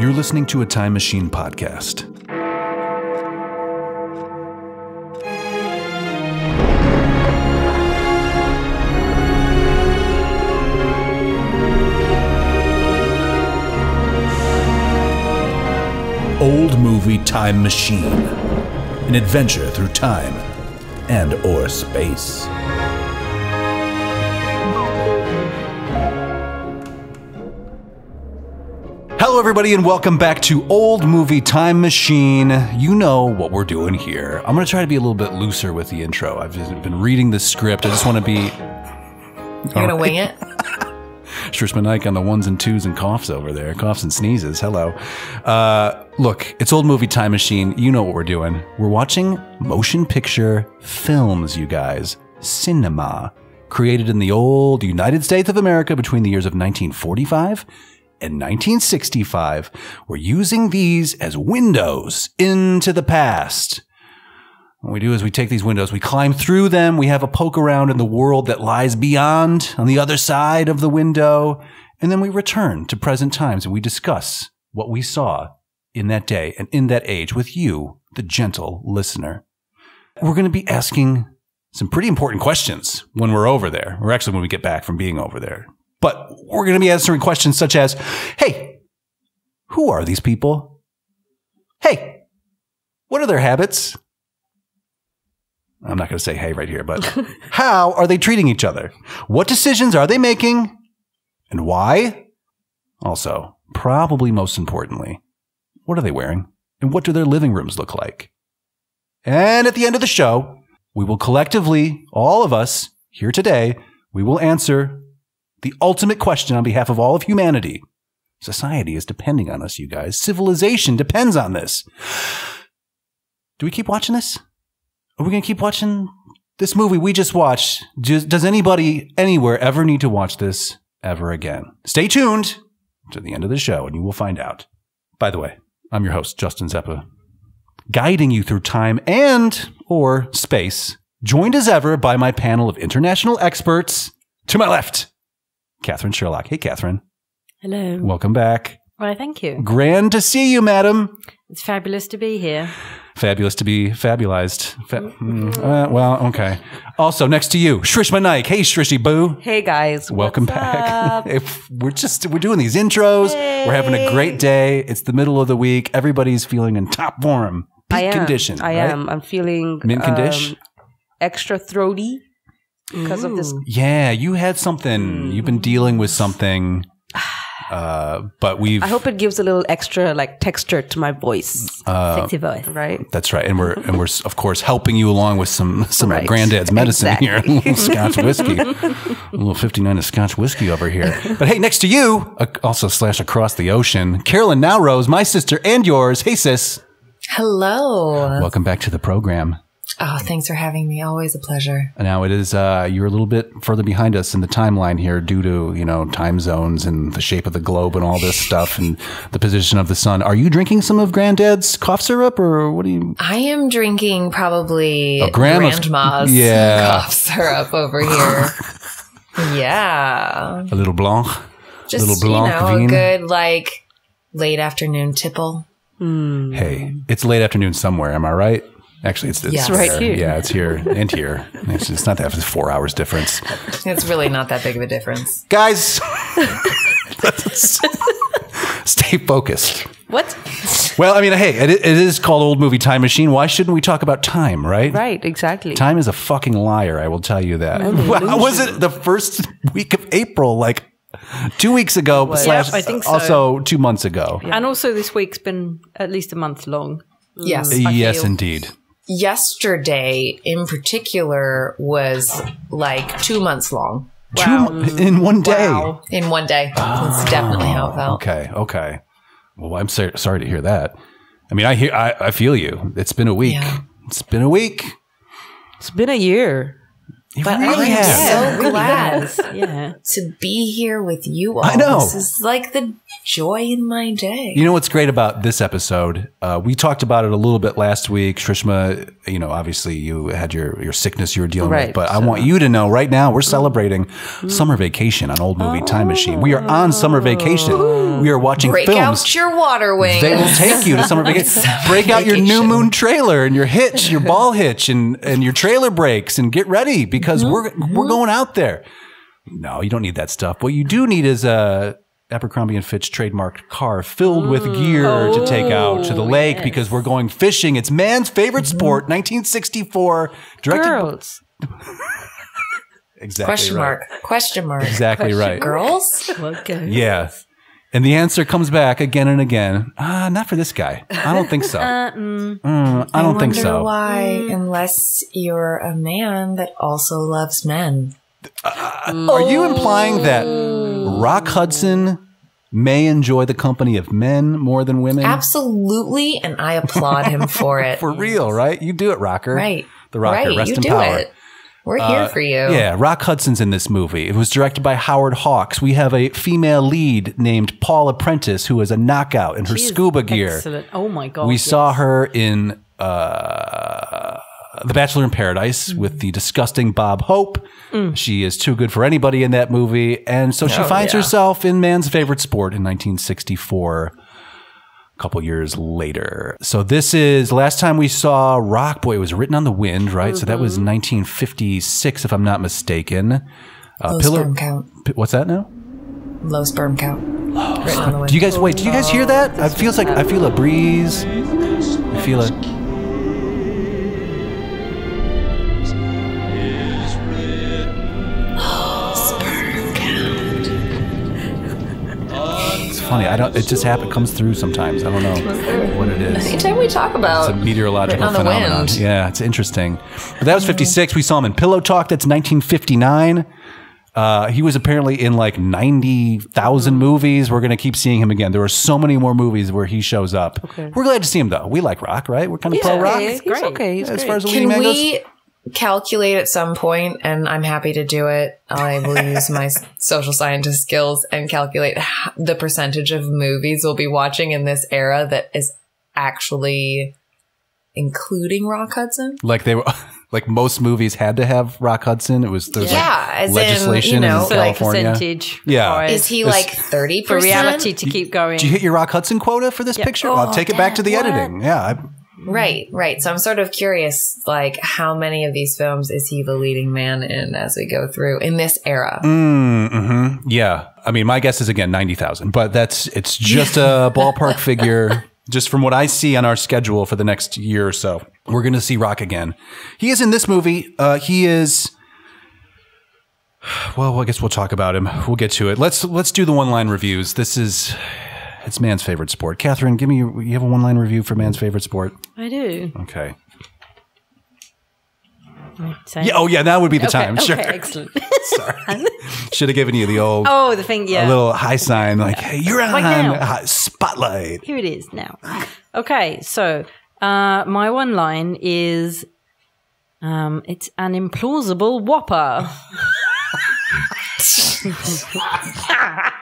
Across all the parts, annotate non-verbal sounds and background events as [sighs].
You're listening to a Time Machine podcast. Old Movie Time Machine. An adventure through time and or space. Everybody, and welcome back to Old Movie Time Machine. You know what we're doing here. I'm going to try to be a little bit looser with the intro. I've just been reading the script. I just want to be You're gonna wing it? Shrishma [laughs] Naik on the ones and twos and coughs over there. Coughs and sneezes. Hello. Uh, look, it's Old Movie Time Machine. You know what we're doing. We're watching motion picture films, you guys. Cinema. Created in the old United States of America between the years of 1945 and 1965. We're using these as windows into the past. What we do is we take these windows, we climb through them, we have a poke around in the world that lies beyond on the other side of the window, and then we return to present times and we discuss what we saw in that day and in that age with you, the gentle listener. We're going to be asking some pretty important questions when we're over there, or actually when we get back from being over there. But we're going to be answering questions such as, hey, who are these people? Hey, what are their habits? I'm not going to say hey right here, but [laughs] how are they treating each other? What decisions are they making? And why? Also, probably most importantly, what are they wearing? And what do their living rooms look like? And at the end of the show, we will collectively, all of us here today, we will answer the ultimate question on behalf of all of humanity. Society is depending on us, you guys. Civilization depends on this. Do we keep watching this? Are we going to keep watching this movie we just watched? Does, anybody anywhere ever need to watch this ever again? Stay tuned to the end of the show and you will find out. By the way, I'm your host, Justin Zeppa, guiding you through time and or space, joined as ever by my panel of international experts. To my left, Katherine Sherlock. Hey, Katherine. Hello. Welcome back. Why, thank you. Grand to see you, madam. It's fabulous to be here. Fabulous to be fabulized. Fa- mm, uh, well, okay. Also, next to you, Shrishma Naik. Hey, Shrishy Boo. Hey guys, Welcome back. [laughs] we're just we're doing these intros. We're having a great day. It's the middle of the week. Everybody's feeling in top form, peak I am. condition. I right? am. I'm feeling Mint condition. um, extra throaty because of this. Yeah, you had something. You've been dealing with something. [sighs] Uh, but we've. I hope it gives a little extra like texture to my voice, Uh, Sexy voice. right? That's right, and we're and we're of course helping you along with some some Right. granddad's medicine Exactly. here, a little Scotch whiskey, [laughs] a little fifty nine of Scotch whiskey over here. But hey, next to you, uh, also slash across the ocean, Carolyn Naoroz, my sister and yours. Hey, sis, Hello. welcome back to the program. Oh, thanks for having me. Always a pleasure. Now it is uh, you're a little bit further behind us in the timeline here due to you know time zones and the shape of the globe and all this [laughs] stuff and the position of the sun. Are you drinking some of Granddad's cough syrup or what do you? I am drinking probably Oh, grandma's- grandma's [laughs] Yeah. cough syrup over here. [laughs] yeah. A little blanc. Just, Little blanc you blanc know, vin. a good like late afternoon tipple. Hey, it's late afternoon somewhere. Am I right? Actually, it's, it's Yes. Right here. Yeah, it's here and here. It's, it's not that it's four hours difference, It's really not that big of a difference. guys. [laughs] stay focused. What? Well, I mean, hey, it, it is called Old Movie Time Machine. Why shouldn't we talk about time, right? Right, exactly. Time is a fucking liar. I will tell you that. [laughs] How was it the first week of April? Like two weeks ago, slash Yeah, I think so. also two months ago. And also, this week's been at least a month long. Yes. Yes, indeed. Yesterday in particular was like two months long Two mo- in one day. Wow. in one day. That's definitely how it felt. Okay, okay. Well, I'm so, sorry to hear that. I mean, I hear, I, I feel you. It's been a week. Yeah. It's been a week. It's been a year. But really I'm so glad Yeah. [laughs] to be here with you all. I know. This is like the joy in my day. You know what's great about this episode? Uh, we talked about it a little bit last week. Shrishma, you know, obviously you had your, your sickness you were dealing with, Right, but I want you to know right now we're celebrating summer vacation on Old Movie Time Machine. We are on summer vacation. We are watching Break films. out your water wings. They will take you to summer vacation. [laughs] Break out your new moon trailer and your hitch, your ball hitch, and and your trailer brakes, and get ready because we're we're going out there. No, you don't need that stuff. What you do need is a Abercrombie and Fitch trademarked car filled with mm. gear to take out to the oh, lake because we're going fishing. It's man's favorite sport, mm-hmm. 1964, directed. Girls. [laughs] Exactly Question right. mark. Question mark. Exactly right. Girls? [laughs] Okay. Yeah. And the answer comes back again and again. Ah, not for this guy. I don't think so. [laughs] Mm, I don't think so. why, unless you're a man that also loves men. Are you implying that Rock Hudson may enjoy the company of men more than women? Absolutely, and I applaud him for [laughs] it. For real, right? You do it, Rocker. right. The Rocker, right. rest you in do power. it. We're here for you. Yeah, Rock Hudson's in this movie. It was directed by Howard Hawks. We have a female lead named Paula Prentiss who is a knockout in her She scuba gear. Excellent. Oh my god. We yes. saw her in uh, The Bachelor in Paradise Mm-hmm. with the disgusting Bob Hope. Mm. She is too good for anybody in that movie. And so she Oh, finds yeah. herself in man's favorite sport in 1964. A couple years later. So this is last time we saw Rock Boy it was written on the wind, right? So that was Mm-hmm. 1956, if I'm not mistaken. Uh, Low Pillar- sperm count. What's that now? Low sperm count. The Do you guys wait? Do you guys hear that? I feels like I feel a breeze. I feel it. Funny. I don't. It just happens. Comes through sometimes. I don't know what it is. Anytime we talk about It's a meteorological written on the phenomenon. wind. Yeah, it's interesting. But that was 56. We saw him in Pillow Talk. That's 1959. Uh, he was apparently in like 90,000 movies. We're going to keep seeing him again. There are so many more movies where he shows up. We're glad to see him, though. We like rock, right? We're kind of pro rock. okay. He's great. okay. He's As great. far as the leading Can man goes. we calculate at some point, and I'm happy to do it. I will use my [laughs] social scientist skills and calculate the percentage of movies we'll be watching in this era that is actually including Rock Hudson. Like they were, [laughs] like most movies had to have Rock Hudson. It was there's Yeah, like as in, legislation you know, in So like California. percentage. Yeah. Is he This- like thirty for percent? reality to keep going? Did you hit your Rock Hudson quota for this picture? I'll Oh, take it back to the what? editing. Yeah. I, Right, right. So I'm sort of curious, like, how many of these films is he the leading man in as we go through in this era? Mm, hmm Yeah. I mean, my guess is again 90,000, but that's, it's just a [laughs] ballpark figure. Just from what I see on our schedule for the next year or so, we're going to see Rock again. He is in this movie. Uh, he is, [sighs] well, I guess we'll talk about him. We'll get to it. Let's, let's do the one line reviews. This is, it's man's favorite sport. Katherine, give me, your, you have a one line review for man's favorite sport? I do. Okay. Yeah. Oh yeah. That would be the Okay, time. okay, Sure. [laughs] excellent. [laughs] Sorry. Should have given you the old, oh, the thing, yeah. a little high sign like, hey, you're on uh, spotlight. Here it is now. Okay, so uh, my one line is um, it's an implausible whopper. [laughs]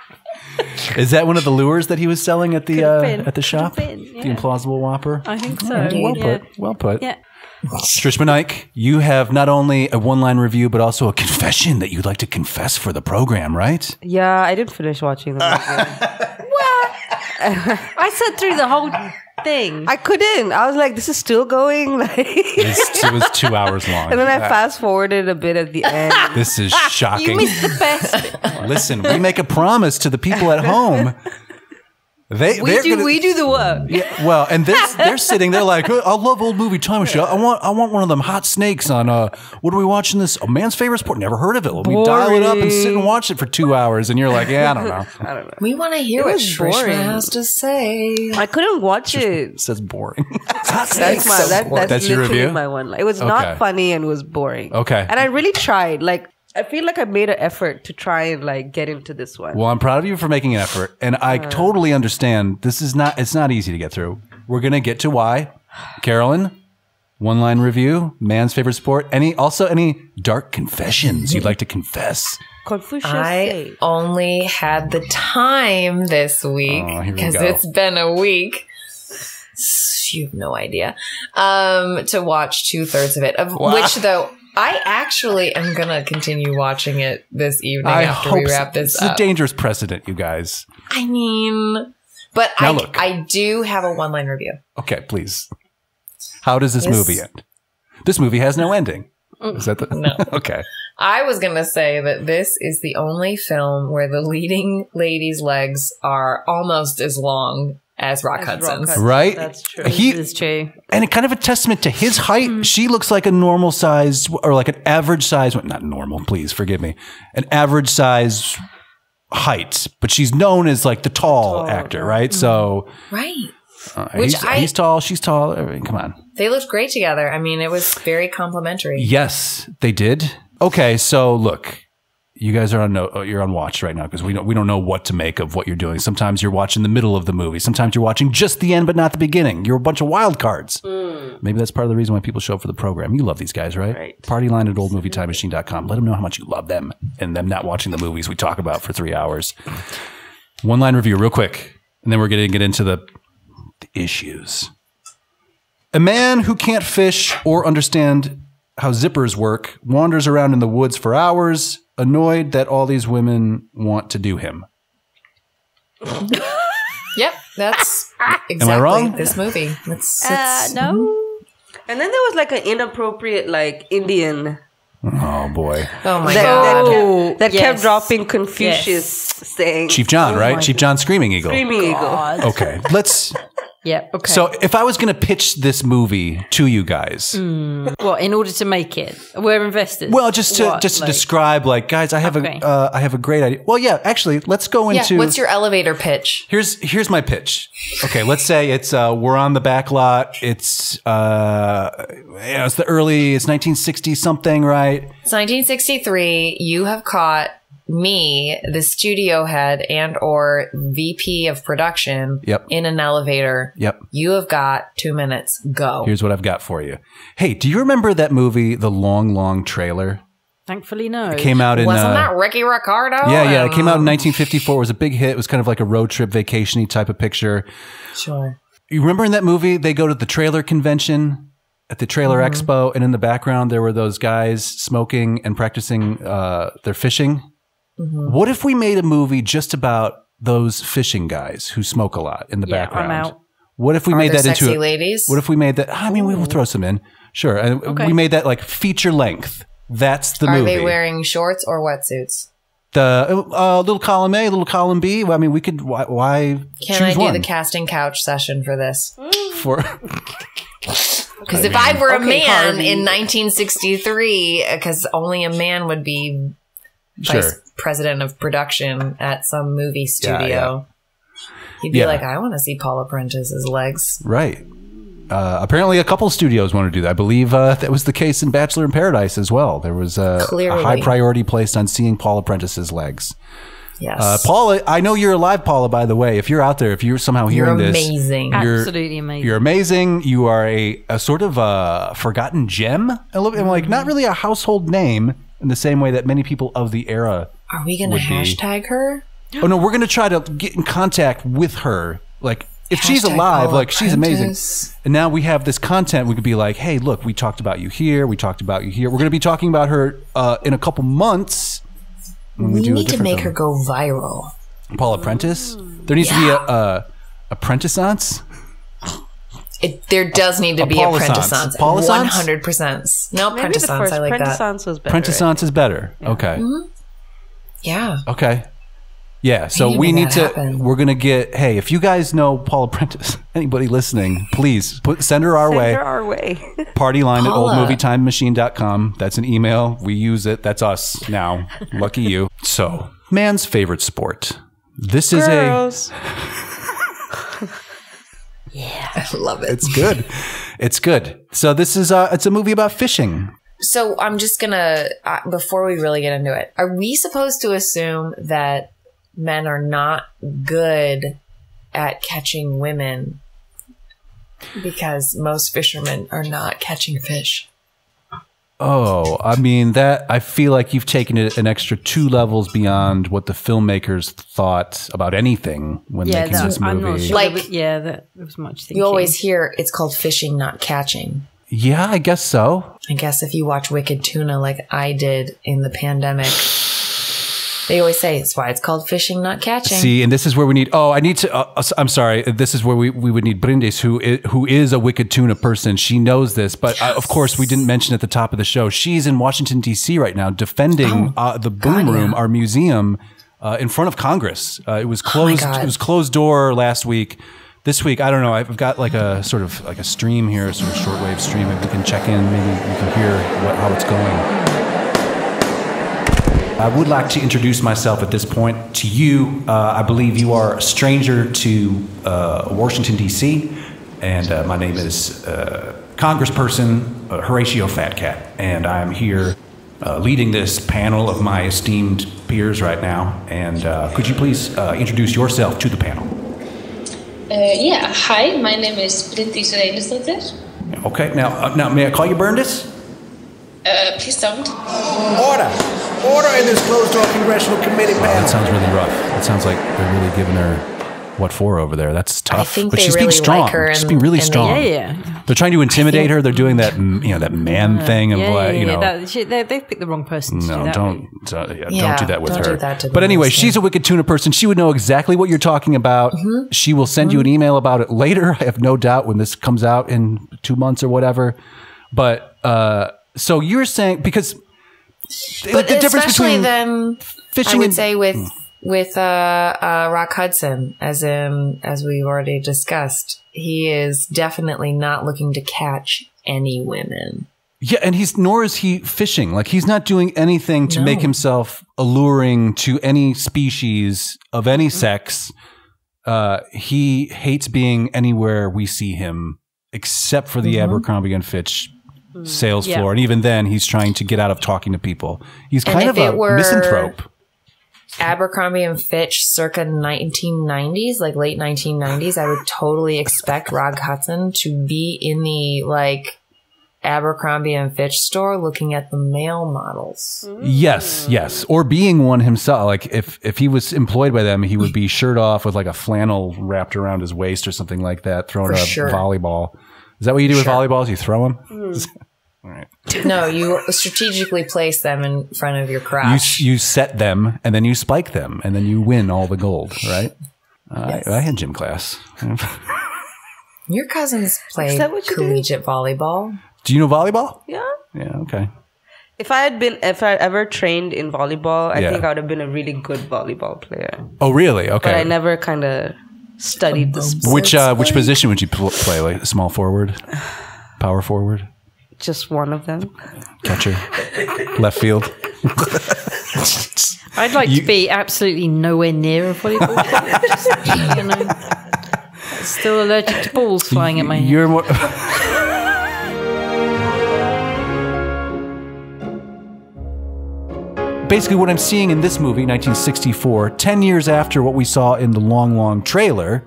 [laughs] Is that one of the lures that he was selling at the uh, at the shop? Could've been, The implausible whopper. I think so. well yeah. put. Well put. Yeah. Shrishma Naik, you have not only a one line review, but also a confession that you'd like to confess for the program, right? Yeah, I didn't finish watching the movie. [laughs] I sat through the whole thing. I couldn't. I was like, this is still going. [laughs] Like, it was two hours long. and then I fast forwarded a bit at the end. This is shocking. [laughs] you shocking. missed the best. Listen, we make a promise to the people at home. [laughs] They We do gonna- we do the work. Yeah, well, and they're, [laughs] they're sitting there like, "Oh, I love old movie time machine. I want I want one of them hot snakes on uh what are we watching this? A man's favorite sport. Never heard of it. Let me dial it up and sit and watch it for two hours. And you're like, yeah, I don't know. [laughs] I don't know. We want to hear It what was Shrishma boring. has to say. I couldn't watch it. It says boring. [laughs] That's my that, that's, That's your literally review? my one. It was Okay. not funny and was boring. Okay. And I really tried. Like I feel like I made an effort to try and like get into this one. well, I'm proud of you for making an effort, and I totally understand. This is not. It's not easy to get through. We're gonna get to why. Carolyn, One line review, man's favorite sport. Any also any dark confessions you'd like to confess? Confucius I say. only had the time this week Oh, we because it's been a week. You have no idea. Um, to watch two thirds of it, of which though I actually am gonna continue watching it this evening I after we wrap this up. It's a dangerous precedent, you guys. I mean, but Now I look. I do have a one line review. Okay, please. How does this This- movie end? This movie has no ending. Is that the [laughs] No. [laughs] okay? I was gonna say that this is the only film where the leading lady's legs are almost as long as Rock As Rock Hudson's. Hudson. Right? That's true. He This is true. and it kind of a testament to his height. She looks like a normal size or like an average size, not normal, please forgive me, an average size height, but she's known as like the tall, actor, right? So Right. uh, Which he's, I- he's tall, she's tall. I mean, come on. They looked great together. I mean, it was very complimentary. Yes, they did. Okay, so look, you guys are on no, uh, you're on watch right now because we don't we don't know what to make of what you're doing. Sometimes you're watching the middle of the movie. Sometimes you're watching just the end, but not the beginning. You're a bunch of wild cards. Maybe that's part of the reason why people show up for the program. You love these guys, right? Right. Partyline at oldmovietimemachine.com. Let them know how much you love them and them not watching the movies we talk about for three hours. One line review, real quick, and then we're going to get into the, the issues. A man who can't fish or understand how zippers work wanders around in the woods for hours, annoyed that all these women want to do him. [laughs] Yep, that's exactly wrong? this movie. It's, Uh, it's- no. And then there was like an inappropriate like Indian Oh boy. Oh my that, god. that, Oh, kept, that yes. kept dropping Confucius Yes. saying Chief John, Oh right? Chief John Screaming Eagle. Screaming Eagle. Okay, let's. Yeah. Okay. So, if I was going to pitch this movie to you guys, well, in order to make it, we're investors. well, just to What, just to like- describe, like, guys, I have Okay. a uh, I have a great idea. Well, yeah, actually, let's go yeah, into. what's your elevator pitch? Here's here's my pitch. Okay, let's say it's uh we're on the back lot. It's uh you know, it's the early it's 1960 something, right? It's 1963. You have caught me, the studio head and or VP of production Yep. in an elevator. Yep. You have got two minutes. Go. Here's what I've got for you. Hey, do you remember that movie The Long Long Trailer? Thankfully, no. Came out in Wasn't uh, that Ricky Ricardo? Yeah, yeah, it came out in Um, 1954. It was a big hit. It was kind of like a road trip vacation-y type of picture. Sure. You remember in that movie, they go to the trailer convention at the trailer expo, and in the background, there were those guys smoking and practicing uh, their fishing. What if we made a movie just about those fishing guys who smoke a lot in the Yeah, I'm background? out. What if we Are made there that into sexy a, ladies? What if we made that? I mean, we will throw some in, sure. And Okay. we made that like feature length. That's the Are movie. Are they wearing shorts or wetsuits? the uh, little column A, little column B. I mean, we could. Why, why Can choose I do one the casting couch session for this? [gasps] for? Because if I were a man Harvey. in 1963, because only a man would be sure. vice president of production at some movie Yeah, studio, he'd be Yeah. like, I want to see Paula Apprentice's legs. Right. Uh, apparently, a couple studios want to do that. I believe uh, that was the case in Bachelor in Paradise as well. There was uh, a high priority placed on seeing Paul Apprentice's legs. Yes. Uh, Paula, I know you're alive, Paula. By the way, if you're out there, if you're somehow You're hearing this, amazing. you're- Absolutely amazing. You're amazing. You are a, a sort of uh forgotten gem. A little, like Mm-hmm. not really a household name in the same way that many people of the era. Are we going to would be- hashtag her? Oh no, we're gonna try to get in contact with her. Like if she's alive, Paula like she's amazing. And now we have this content. We could be like, hey, look, we talked about you here. We talked about you here. We're gonna be talking about her uh, in a couple months. We do need to make film. her go viral. Paul Apprentice. There needs to be a, a apprentice It, there does need to A be Paulissance. apprentice Paulissance? One hundred percent. No Maybe apprentice the first I like that. Prentice was better. Apprentice is better. Okay. Mm-hmm. Yeah. Okay. Yeah. So Maybe we need to. happened. We're gonna get. Hey, if you guys know Paul Apprentice, [laughs] anybody listening, please put send her our Send way. her our way. [laughs] Partyline at Paula. oldmovietimemachine.com. That's an email. We use it. That's us now. Lucky you. So, man's favorite sport. This is a. [laughs] Girls. [laughs] I love it. It's good. It's good. So this is a. It's a movie about fishing. So I'm just gonna uh, before we really get into it, are we supposed to assume that men are not good at catching women Because most fishermen are not catching fish. Oh, I mean that. I feel like you've taken it an extra two levels beyond what the filmmakers thought about anything when Yeah, making this that, I'm not movie. sure. Like- was- yeah, that, was much thinking. You always hear it's called fishing, not catching. Yeah, I guess so. I guess if you watch Wicked Tuna like I did in the pandemic, they always say it's why it's called fishing, not catching. See, and this is where we need. Oh, I need to. Uh, I'm sorry. This is where we, we would need Bryndís, who is, who is a wicked tuna person. She knows this, but uh, of course, we didn't mention at the top of the show. She's in Washington D.C. right now, defending uh, the Boom God, Room, yeah. our museum, uh, in front of Congress. Uh, it was closed. God. it was closed door last week. This week, I don't know. I've got like a sort of like a stream here, sort of shortwave stream. If we can check in. Maybe we can hear what, how it's going. I would like to introduce myself at this point to you. Uh, I believe you are a stranger to uh, Washington, D.C., and uh, my name is uh, Congressperson uh, Horatio Fatcat, and I'm here uh, leading this panel of my esteemed peers right now. And uh, could you please uh, introduce yourself to the panel? Uh, yeah, hi, my name is Bryndís Reynisdóttir. Okay, now, uh, now may I call you Burndes? Uh, please don't. Order! Order in this closed door congressional committee Wow, that sounds really rough. That sounds like they're really giving her what for over there. That's tough. think but they she's really being strong. like her she's and- being really and they- strong. Yeah, yeah. They're trying to intimidate her. They're doing that, [laughs] mm, you know, that man thing of yeah, like, yeah, you know. that, she, they, they've picked the wrong person to do no, that don't, with. uh, yeah, Yeah, don't do that with don't her. do that to but anyway, listen. she's a wicked tuna person. She would know exactly what you're talking about. Mm-hmm. She will send you an email about it later. [laughs] I have no doubt when this comes out in two months or whatever. But uh, so you're saying because but the difference especially between then, fishing I would and say with with uh, uh, Rock Hudson, as in as we've already discussed, he is definitely not looking to catch any women. Yeah, and he's nor is he fishing. Like he's not doing anything to make himself alluring to any species of any sex. Uh, he hates being anywhere we see him, except for the Abercrombie and Fitch Hmm. sales Yeah. floor, and even then, he's trying to get out of talking to people. He's kind of a misanthrope. Abercrombie and Fitch circa 1990s, like late 1990s, I would totally expect Rock Hudson to be in the like Abercrombie and Fitch store looking at the male models. Mm. Yes, yes, or being one himself. Like if if he was employed by them, he would be shirt off with like a flannel wrapped around his waist or something like that, throwing For a sure. volleyball. Is that what you do with Sure. volleyballs? You throw them. [laughs] All right. No, you strategically place them in front of your You crotch. you set them and then you spike them and then you win all the gold. Right. Uh, I, I had gym class. [laughs] your cousins played that what you do? collegiate volleyball. do you know volleyball? Yeah. Yeah. Okay. If I had been, if I ever trained in volleyball, I Yeah. think I would have been a really good volleyball player. Oh, really? Okay. But I never kind of studied the sport. which uh, which position would you pl- play? Like small forward, power forward, Just one of them. catcher, left field. [laughs] I'd like You- to be absolutely nowhere near a volleyball. [laughs] Just, you know, still allergic to balls flying at my head. You're more. [laughs] Basically, what I'm seeing in this movie, 1964, 10 years after what we saw in the Long Long trailer,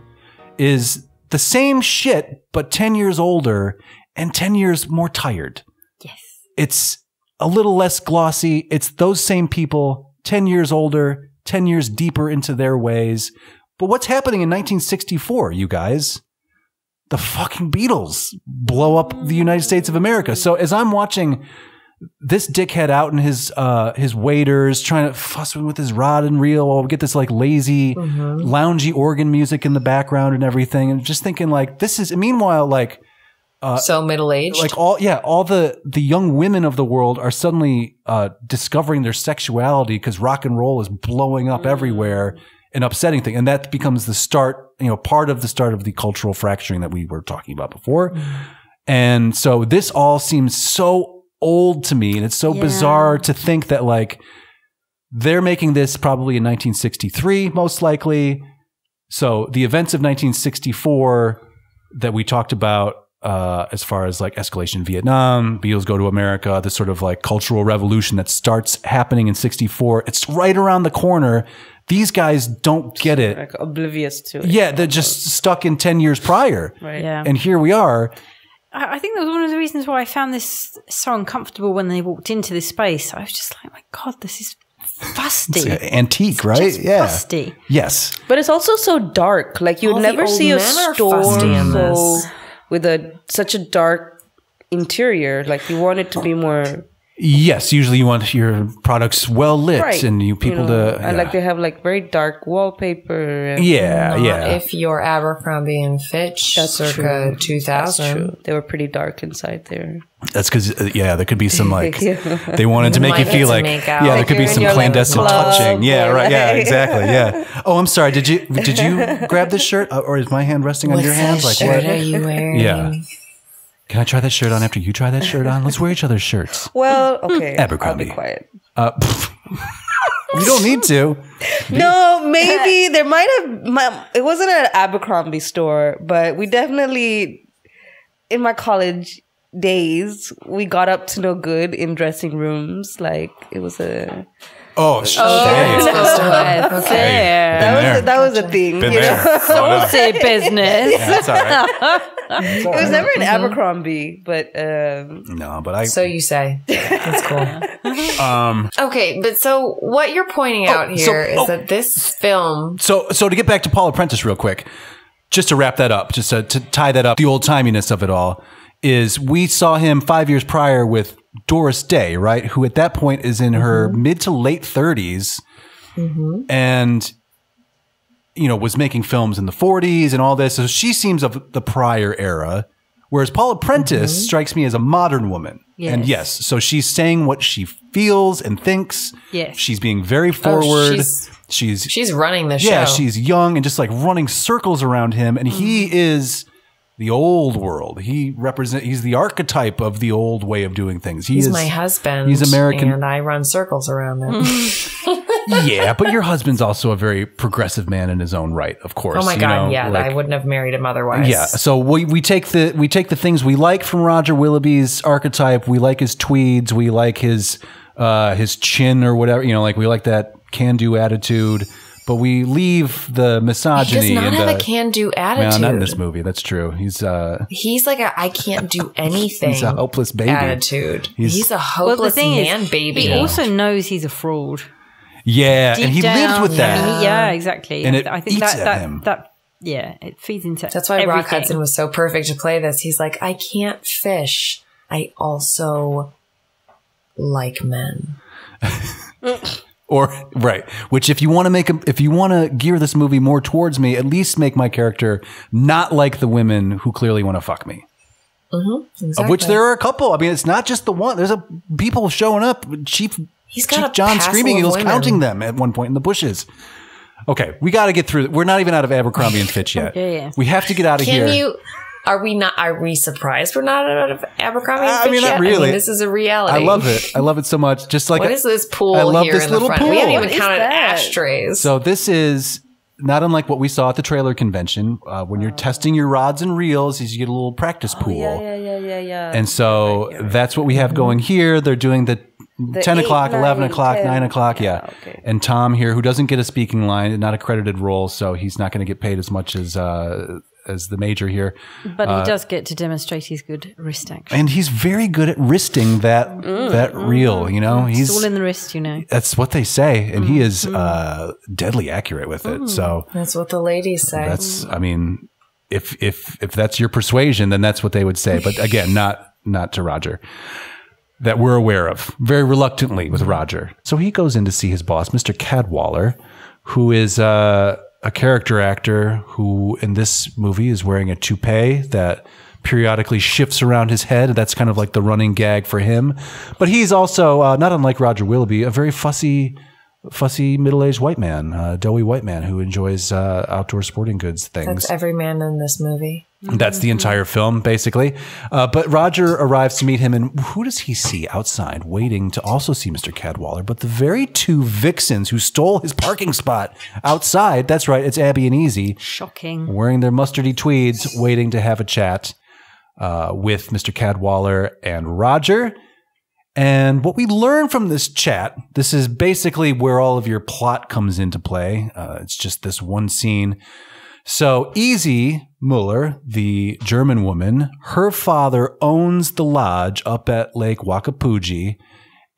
is the same shit, but 10 years older and 10 years more tired. Yes. It's a little less glossy. It's those same people, 10 years older, 10 years deeper into their ways. But what's happening in 1964, you guys? The fucking Beatles blow up the United States of America. So as I'm watching this dickhead out in his uh his waders trying to fuss with his rod and reel while we get this like lazy loungy organ music in the background and everything and just thinking like this is meanwhile like so middle aged. like all yeah all the the young women of the world are suddenly uh discovering their sexuality because rock and roll is blowing up everywhere and upsetting thing and that becomes the start you know part of the start of the cultural fracturing that we were talking about before. And so this all seems so old to me and it's so Yeah. bizarre to think that like they're making this probably in 1963 most likely so the events of 1964 that we talked about uh, as far as like escalation in Vietnam, Beatles go to America, this sort of like cultural revolution that starts happening in 64. It's right around the corner These guys don't get it. Like oblivious to it. Yeah, they're just stuck in 10 years prior. Right. Yeah. And here we are. I I think that was one of the reasons why I found this so uncomfortable when they walked into this space. I was just like, my God, this is fusty. Uh, it's antique, right? Just yeah. fusty. Yes. But it's also so dark. Like you All the never old see a store fusty in full this. with a such a dark interior. Like you want it to be more Yes, usually you want your products well lit bright, and you people know, to and yeah. like they have like very dark wallpaper. And yeah, Not yeah. If you're Abercrombie and Fitch, That's circa true. 2000. That's true. They were pretty dark inside there. That's because uh, yeah, there could be some like [laughs] Yeah. they wanted to make you Might feel get to like yeah, there Like could be some your, like, clandestine touching. Yeah, right. Yeah, exactly. Yeah. [laughs] Oh, I'm sorry. Did you did you grab this shirt Uh, or is my hand resting on your hand? size Like shirt what? are you wearing? Yeah. Can I try that shirt on after you try that shirt on? Let's wear each other's shirts. [laughs] Well, okay. Abercrombie. I'll be quiet. Uh, [laughs] you don't need to. No, maybe there might have. My, it wasn't an Abercrombie store, but we definitely, in my college days, we got up to no good in dressing rooms. Like it was a Oh, sh- That's fair. that was there. a, that was a thing. Been you there. know? Oh, no. Say business. That's all right. [laughs] it was never an Abercrombie, but um, No, but I. So you say. That's cool. [laughs] um, okay, but so what you're pointing out so- here is oh. that this film So, so to get back to Paul Apprentice real quick, just to wrap that up, just to, to tie that up, the old timiness of it all is we saw him five years prior with Doris Day, right? Who at that point is in her mm-hmm. mid to late 30s mm-hmm. and, you know, was making films in the 40s and all this. So she seems of the prior era. Whereas Paul Apprentice mm-hmm. strikes me as a modern woman. And Yes. yes, so she's saying what she feels and thinks. Yes. She's being very oh, forward. she's- she's she's running the show. yeah, she's young and just like running circles around him, and he is the old world. He represent. He's the archetype of the old way of doing things. He He's is my husband. He's American. and I run circles around him. [laughs] yeah, but your husband's also a very progressive man in his own right, of course. Oh my god, know, yeah, like- I wouldn't have married him otherwise. Yeah, so we, we take the we take the things we like from Roger Willoughby's archetype. We like his tweeds. We like his uh, his chin or whatever. You know, like we like that can do attitude. But we leave the misogyny. He misogyny does not and have the a can-do well, attitude. not in this movie. That's true. He's uh, He's like a I can't do anything. [laughs] He's a hopeless baby. attitude. He's- He's, a Well, the hopeless thing man is, baby. he also knows he's a fraud. yeah, Deep and he lives with that. I mean, yeah, exactly. And it I think eats that at that, him. that yeah, it feeds into That's why Rock. Hudson was so perfect to play this. He's like, I can't fish. I also like men. [laughs] Or [laughs] right, which if you want to make a, if you want to gear this movie more towards me, at least make my character not like the women who clearly want to fuck me. Exactly. Of which there are a couple. I mean, it's not just the one. There's a people showing up. Chief He's got Chief a John screaming. He was women. counting them at one point in the bushes. Okay, we got to get through. We're not even out of Abercrombie and Fitch yet. [laughs] Yeah, yeah. We have to get out of Can here. you? Are we not? Are we surprised we're not out of Abercrombie? and I mean, not yet? really. this is a reality. I love it. I love it so much. Just like What is this pool I love here this in little pool. We haven't even What counted ashtrays. So this is not unlike what we saw at the trailer convention. Uh, when you're testing your rods and reels, is you get a little practice pool. yeah, yeah, yeah, yeah, yeah. And so that's what we have going here. They're doing the, 10 eight, o'clock, 11 o'clock, 10. 9 o'clock. Yeah. Yeah, okay. And Tom here, who doesn't get a speaking line, and not a credited role, so he's not going to get paid as much as uh, as the major here. but he uh, does get to demonstrate his good wrist action. And he's very good at wristing that mm. that reel. You know, mm. it's he's all in the wrist, you know. that's what they say, and he mm. is uh, deadly accurate with it. So That's what the ladies say. that's, I mean, if if if that's your persuasion, then that's what they would say. But again, not not to Roger. That we're aware of very reluctantly with Roger. So he goes in to see his boss, Mr. Cadwaller, who is uh, a character actor who in this movie is wearing a toupee that periodically shifts around his head. That's kind of like the running gag for him. But he's also, uh, not unlike Roger Willoughby, a very fussy, fussy middle-aged white man, uh, doughy white man who enjoys uh, outdoor sporting goods things. That's every man in this movie. That's the entire film, basically. Uh, but Roger arrives to meet him, and who does he see outside waiting to also see Mr. Cadwaller? But the very two vixens who stole his parking spot outside. That's right, it's Abby and Easy, Shocking. wearing their mustardy tweeds, waiting to have a chat uh, with Mr. Cadwaller and Roger. And what we learn from this chat, this is basically where all of your plot comes into play. Uh, it's just this one scene. So, Easy Muller, the German woman, her father owns the lodge up at Lake Wakapuji.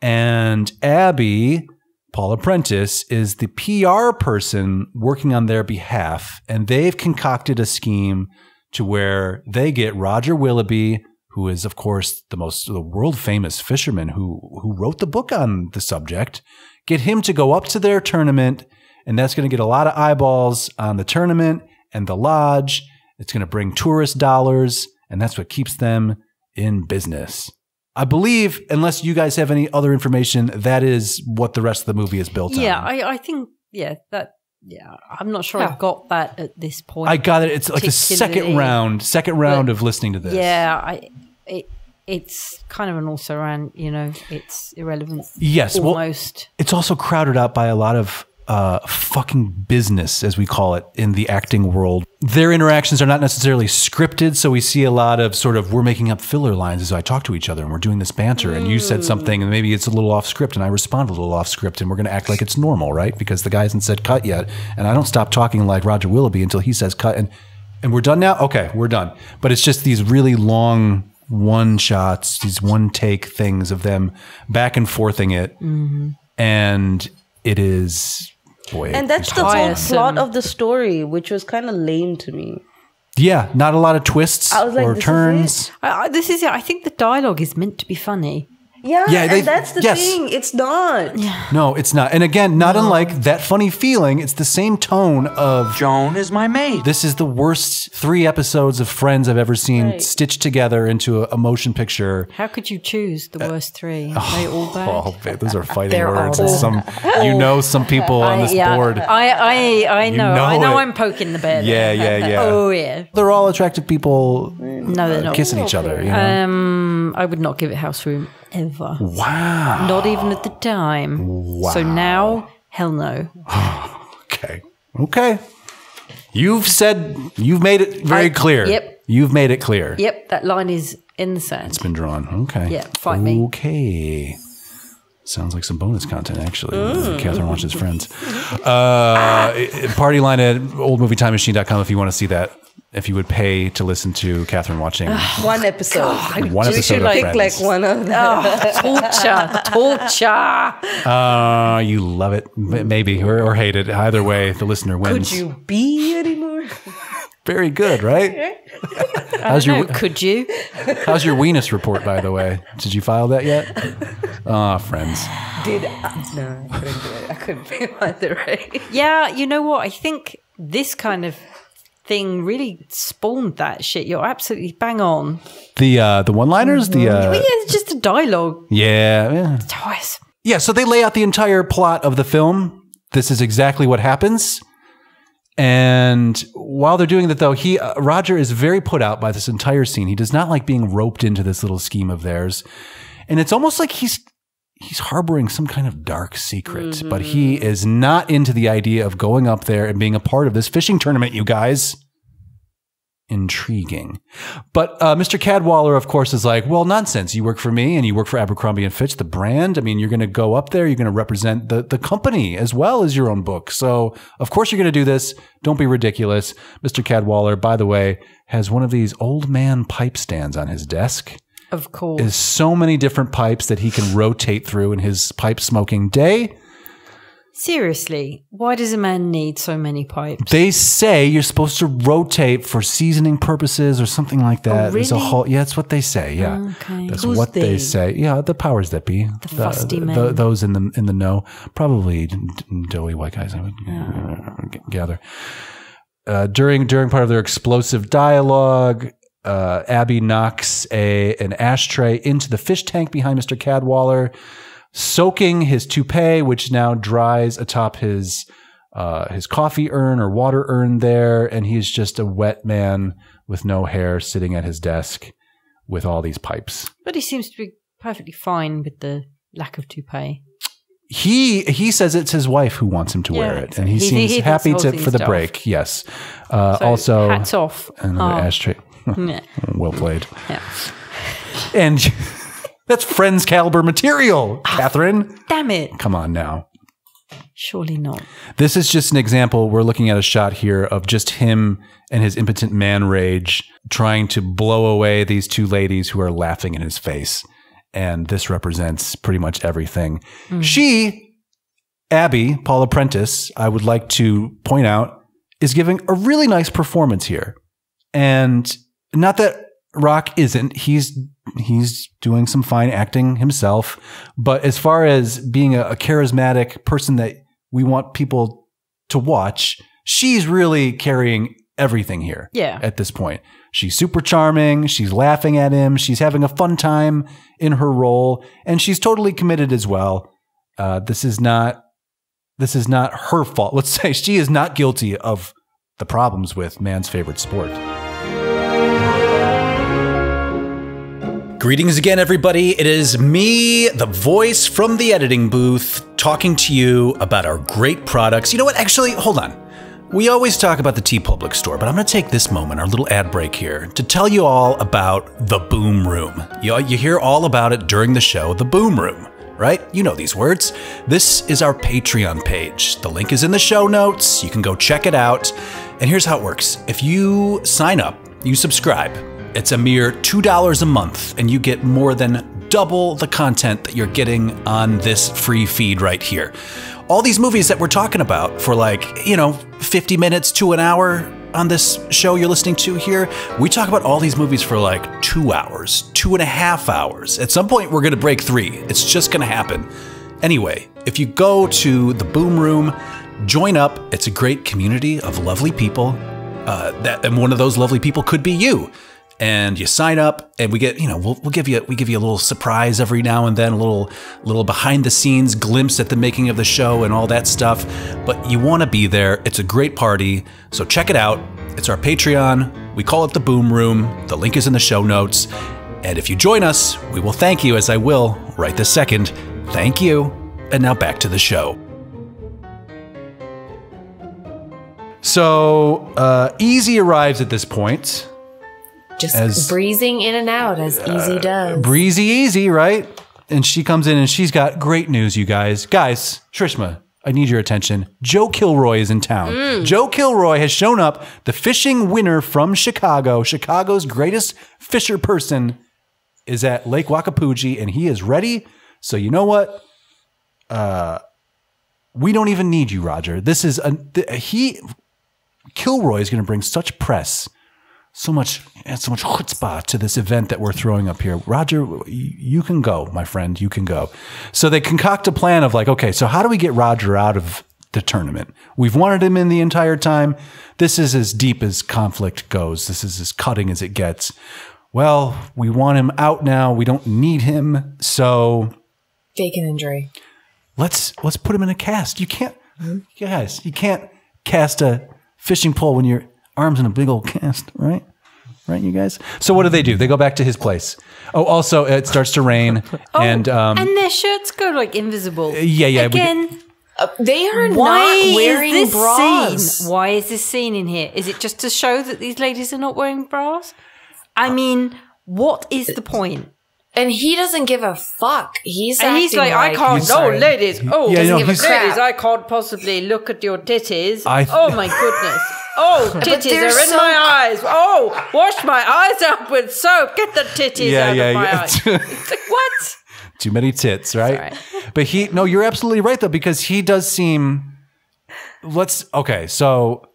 And Abby, Paula Prentiss, is the PR person working on their behalf. And they've concocted a scheme to where they get Roger Willoughby, who is, of course, the most the world famous fisherman who who wrote the book on the subject, get him to go up to their tournament, and that's going to get a lot of eyeballs on the tournament and the lodge. It's going to bring tourist dollars, and that's what keeps them in business. I believe, unless you guys have any other information, that is what the rest of the movie is built Yeah, on. I, I think yeah that yeah. I'm not sure Yeah. I got that at this point. I got it. It's like the second round, second round but- of listening to this. Yeah, I it it's kind of an also ran. You know, it's irrelevant. Yes, well, almost. it's also crowded out by a lot of uh, fucking business, as we call it in the acting world. Their interactions are not necessarily scripted, so we see a lot of sort of we're making up filler lines as I talk to each other, and we're doing this banter. And you said something, and maybe it's a little off script, and I respond a little off script, and we're going to act like it's normal, right? Because the guy hasn't said cut yet, and I don't stop talking like Roger Willoughby until he says cut, and and we're done now. Okay, we're done. But it's just these really long one shots, these one take things of them back and forthing it mm-hmm. and it is boy And that's the whole plot of the story, which was kind of lame to me. yeah not a lot of twists I was like, or this is turns I, I, this is it. I think the dialogue is meant to be funny. Yeah, Yeah, they- and that's the yes. thing. It's not. no it's not and again not unlike that funny feeling it's the same tone of Joan is my maid. this is the worst three episodes of friends i've ever seen Right. stitched together into a, a motion picture How could you choose the worst three? Are they all [laughs] bad? oh man, those are fighting words and some you know some people on this yeah, board I, I, I You know. I know know it. I'm poking the bear. Yeah, yeah, yeah. [laughs] oh yeah. they're all attractive people No, they're not. kissing each other you know? Um, I would not give it house room ever. wow Not even at the time. Wow. So now, hell no. [sighs] Okay. Okay. You've said you've made it very I- clear. yep. You've made it clear. Yep, that line is in the sand. It's been drawn. Okay. Yeah, fight me. Okay. Sounds like some bonus content, actually. Katherine watches Friends. Uh, [laughs] party line at oldmovietimemachine.com if you want to see that. If you would pay to listen to Katherine watching [sighs] One episode. one we episode should of like Friends. like one of them. torture, torture. Uh, you love it, maybe, or, or hate it. Either way, the listener wins. Could you be anymore? [laughs] Very good, right? [laughs] how's your No, could you? How's your weenus report, by the way? Did you file that yet? Ah, friends. Did I? No, I couldn't do it. I couldn't be either. Right? Yeah, you know what? I think this kind of thing really spawned that shit. You're absolutely bang on. The uh, the one liners, the But uh, yeah, it's just a dialogue. yeah, yeah, Twice. yeah. So they lay out the entire plot of the film. This is exactly what happens. And while they're doing that, though, he uh, Roger is very put out by this entire scene. He does not like being roped into this little scheme of theirs, and it's almost like he's he's harboring some kind of dark secret. But he is not into the idea of going up there and being a part of this fishing tournament. You guys, intriguing. But uh, Mr. Cadwaller, of course, is like, well, nonsense. You work for me and you work for Abercrombie and Fitch, the brand. I mean, you're going to go up there. You're going to represent the, the company as well as your own book. So, of course, you're going to do this. Don't be ridiculous. Mr. Cadwaller, by the way, has one of these old man pipe stands on his desk. Of course. Is so many different pipes that he can rotate through in his pipe smoking day. Seriously, why does a man need so many pipes? They say you're supposed to rotate for seasoning purposes or something like that. There's a Oh, really? whole yeah, that's what they say. Yeah, Okay. that's Who's what they? they? say. Yeah, the powers that be, the, fusty the- men. those in the in the know, probably doughy white guys. I would g- gather. Uh, during during part of their explosive dialogue, uh, Abby knocks a an ashtray into the fish tank behind Mister Cadwaller, soaking his toupee, which now dries atop his uh, his coffee urn or water urn there, and he's just a wet man with no hair sitting at his desk with all these pipes. But he seems to be perfectly fine with the lack of toupee. He he says it's his wife who wants him to wear it, and he, he- seems he happy to for the break. Yes. Uh, So also, hats off. another Oh, ashtray. Yeah. [laughs] well played. Yeah. And [laughs] That's Friends caliber material, ah, Katherine. Damn it. Come on now. Surely not. This is just an example. We're looking at a shot here of just him and his impotent man rage trying to blow away these two ladies who are laughing in his face. And this represents pretty much everything. Mm. She, Abby, Paula Prentice, I would like to point out, is giving a really nice performance here. And not that Rock isn't. He's he's doing some fine acting himself. But as far as being a, a charismatic person that we want people to watch, she's really carrying everything here. Yeah. At this point. She's super charming. She's laughing at him. She's having a fun time in her role. And she's totally committed as well. Uh, this is not this is not her fault. [laughs] Let's say she is not guilty of the problems with man's favorite sport. Greetings again, everybody. It is me, the voice from the editing booth, talking to you about our great products. You know what? Actually, hold on. We always talk about the TeePublic store, but I'm going to take this moment, our little ad break here, to tell you all about the Boom Room. You, you hear all about it during the show, the Boom Room, right? You know these words. This is our Patreon page. The link is in the show notes. You can go check it out. And here's how it works if you sign up, you subscribe, it's a mere $2 a month, and you get more than double the content that you're getting on this free feed right here. All these movies that we're talking about for like, you know, 50 minutes to an hour on this show you're listening to here, we talk about all these movies for like two hours, two and a half hours. At some point, we're going to break three. It's just going to happen. Anyway, if you go to the Boom Room, join up. It's a great community of lovely people. Uh, that and one of those lovely people could be you and you sign up and we get you know we'll, we'll give you we give you a little surprise every now and then a little little behind the scenes glimpse at the making of the show and all that stuff. But you want to be there. It's a great party. So check it out. It's our patreon. We call it the boom room. The link is in the show notes. And if you join us we will thank you as i will right this second. Thank you. And now back to the show. So uh, easy arrives at this point Just As- breezing in and out as easy does. breezy easy, right? And she comes in and she's got great news, you guys. Guys, Trishma, I need your attention. Joe Kilroy is in town. Joe Kilroy has shown up, the fishing winner from Chicago. Chicago's greatest fisher person is at Lake Wakapuji, and he is ready. So you know what? Uh, we don't even need you, Roger. This is a he. Kilroy is going to bring such press so much and so much chutzpah to this event that we're throwing up here. Roger, you can go, my friend. You can go. So they concoct a plan of like, okay, so how do we get Roger out of the tournament? We've wanted him in the entire time. This is as deep as conflict goes. This is as cutting as it gets. Well, we want him out now. We don't need him. So Fake an injury. let's let's put him in a cast. You can't, mm-hmm. guys, you can't cast a fishing pole when your arms in a big old cast, right? Right, you guys. So what do they do? They go back to his place. Oh, also it starts to rain, [laughs] and um, and their shirts go like invisible. yeah, yeah, we- Again, Uh, they are why not wearing is this bras. scene? Why is this scene in here? Is it just to show that these ladies are not wearing bras? I mean, what is the point? And he doesn't give a fuck. He's And he's acting like, I can't. He's No, sorry. ladies. Oh, Yeah, no, give a he's- ladies. I can't possibly look at your titties. I- oh my goodness. [laughs] Oh, titties they're in so- my eyes. Oh, wash my eyes out with soap. Get the titties Yeah, out yeah, of my yeah. eyes. It's like what? [laughs] too many tits, right? Sorry. But he, no, you're absolutely right though, because he does seem. Let's okay, so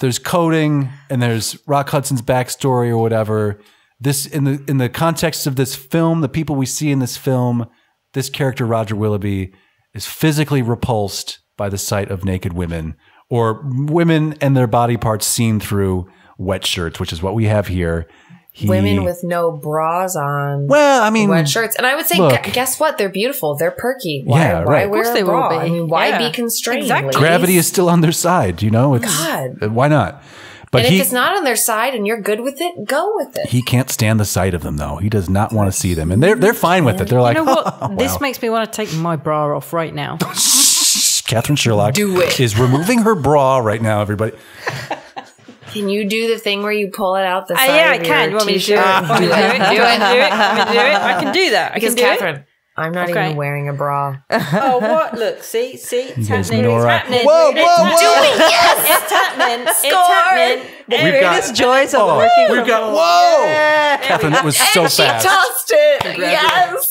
there's coding and there's Rock Hudson's backstory or whatever. This in the in the context of this film, the people we see in this film, this character Roger Willoughby is physically repulsed by the sight of naked women or women and their body parts seen through wet shirts, which is what we have here. He, Women with no bras on. well, I mean, Wet shirts, and I would say, look. gu- guess what? They're beautiful. They're perky. Why, Yeah, why right. Of wear course a they will bra? be. I mean, why Yeah. be constrained? Exactly. ladies? gravity is still on their side. You know, it's, God. why not? But And he if it's not on their side and you're good with it, go with it. he can't stand the sight of them though. He does not want to see them, and they're they're fine with it. They're like, You know what? [laughs] "Oh, This makes me want to take my bra off right now. [laughs] Katherine Sherlock Do it. is removing her bra right now. Everybody, Can you do the thing where you pull it out the Uh, side yeah, I of can. You want me to do t-shirt? it? Want me to do it? Do it? Do it? Want me to do it? I can do that. I Because can do it. Katherine, I'm not Okay. even wearing a bra. [laughs] Oh, what? [laughs] Look, see, see, it's guys happening. know It's happening. Whoa, It's whoa, happening. whoa. It's happening. It's happening. The We've greatest got- joys of Oh, working we've got home. whoa, Yeah. Katherine. That was so and she fast. tossed it. Yes.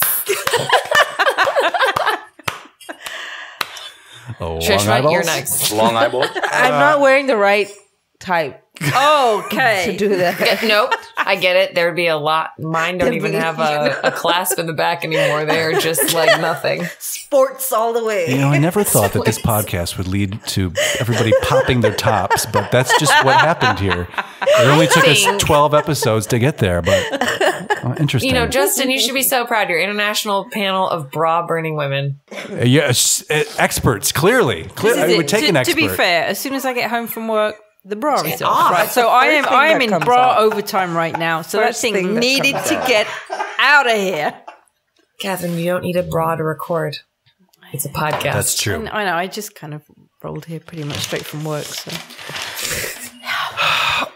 Oh, [laughs] Trish, long Mike, you're eyeballs? next. Long eyeball. I'm not wearing the right type Okay. [laughs] to do that. Yeah, nope, I get it. There'd be a lot. Mine don't even have a, a clasp in the back anymore. They're just like nothing. [laughs] Sports all the way. You know, I never thought that this podcast would lead to everybody popping their tops, but that's just what happened here. It only took us 12 episodes to get there, but oh, interesting. You know, Justin, you should be so proud. Your international panel of bra burning women. Uh, yes, uh, experts, clearly. Clear, This I would take to, an to be fair, as soon as I get home from work, the bra is off. off. Right, so I am I am in bra off. overtime right now. So that First thing, thing that needed to off. get out of here. Katherine, you don't need a bra to record. It's a podcast. That's true. And I know I just kind of rolled here pretty much straight from work. So [sighs]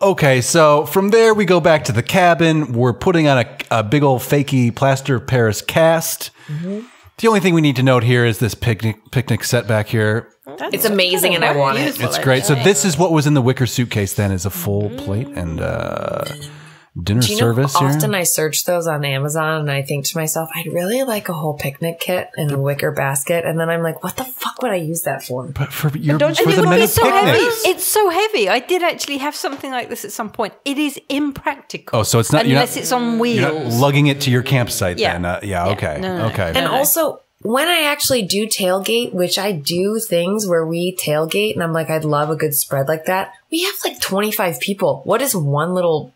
Okay, so from there we go back to the cabin. We're putting on a, a big old fakey plaster of Paris cast. Mm-hmm. The only thing we need to note here is this picnic picnic set back here. It's amazing, and I want it. It's great. So this is what was in the wicker suitcase. Then is a full plate and uh, dinner Do you know service how here. often I search those on Amazon and I think to myself, I'd really like a whole picnic kit and a wicker basket. And then I'm like, what the fuck would I use that for? but for your don't you for And the it would be so heavy. It's so heavy. I did actually have something like this at some point. It is impractical. Oh, so it's not unless not, it's on you're not wheels. lugging it to your campsite. Yeah. Then uh, yeah, Yeah. okay, No, no, no. okay. And also, when I actually do tailgate, which I do things where we tailgate, and I'm like, I'd love a good spread like that. We have like 25 people. What is one little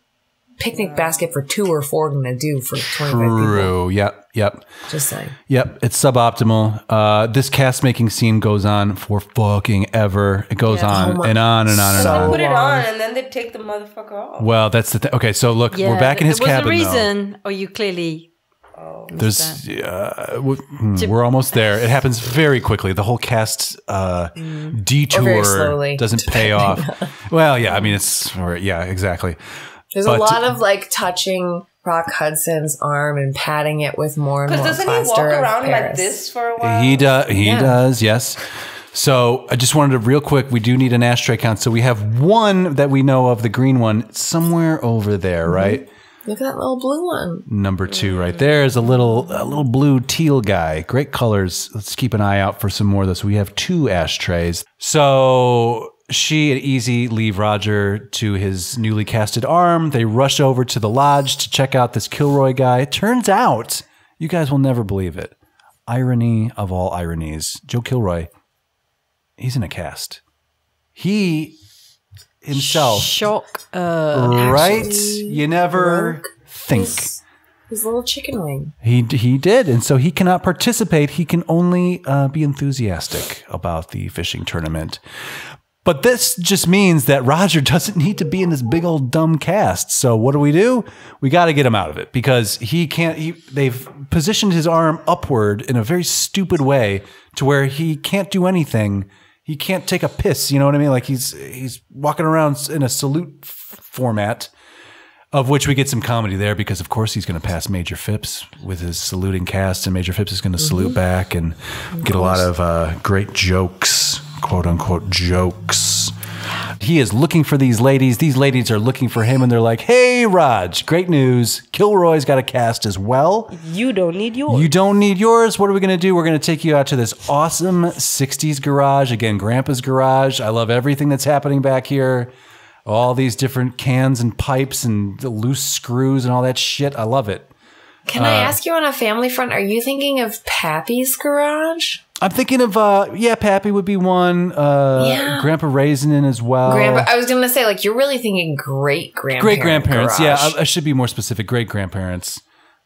picnic basket for two or four going to do for 25 people? True. Yep. Yep. Just saying. Yep, it's suboptimal. Uh, this cast making scene goes on for fucking ever. It goes on Oh my- and on and on and So on. Put it on and then they take the motherfucker off. Well, that's the thing. Okay, so look, Yeah, we're back in his cabin. there was cabin. a though. reason. Oh, you clearly. There's, uh, w- hmm, we're almost there. It happens very quickly. The whole cast uh, detour Or very slowly, doesn't pay [laughs] off. well, yeah, I mean, it's or, yeah, exactly. There's But- a lot of like touching Rock Hudson's arm and patting it with more and more Because doesn't he walk plaster of around like this for a while? He does. He Yeah. does. Yes. So I just wanted to real quick. We do need an ashtray count. So we have one that we know of, the green one, somewhere over there, Mm-hmm. right? Look at that little blue one. Number two, right there is a little a little blue teal guy. Great colors. Let's keep an eye out for some more of this. We have two ashtrays. So she and Easy leave Roger to his newly casted arm. They rush over to the lodge to check out this Kilroy guy. Turns out, you guys will never believe it. Irony of all ironies. Joe Kilroy, he's in a cast. He himself, Shock. Uh, right? You never think. His, his little chicken wing. He he did, and so he cannot participate. He can only uh, be enthusiastic about the fishing tournament. But this just means that Roger [laughs] doesn't need to be in this big old dumb cast. So what do we do? We got to get him out of it because he can't. He, they've positioned his arm upward in a very stupid way to where he can't do anything. He can't take a piss. You know what I mean? Like he's he's walking around in a salute f- format of which we get some comedy there because of course he's going to pass Major Phipps with his saluting cast, and Major Phipps is going to salute back and get a lot of uh, great jokes, quote unquote jokes. He is looking for these ladies. These ladies are looking for him, and they're like, "Hey, Raj, great news! Kilroy's got a cast as well. You don't need yours. You don't need yours. What are we going to do? We're going to take you out to this awesome 60s garage. Again, Grandpa's garage. I love everything that's happening back here. All these different cans and pipes and the loose screws and all that shit. I love it. Can Uh, I ask you on a family front? Are you thinking of Pappy's garage? I'm thinking of, uh, yeah, Pappy would be one. Uh, Yeah. Grandpa Raisin in as well. Grandpa, I was gonna say like you're really thinking great grandparents. Great grandparents. Yeah, I, I should be more specific. Great grandparents.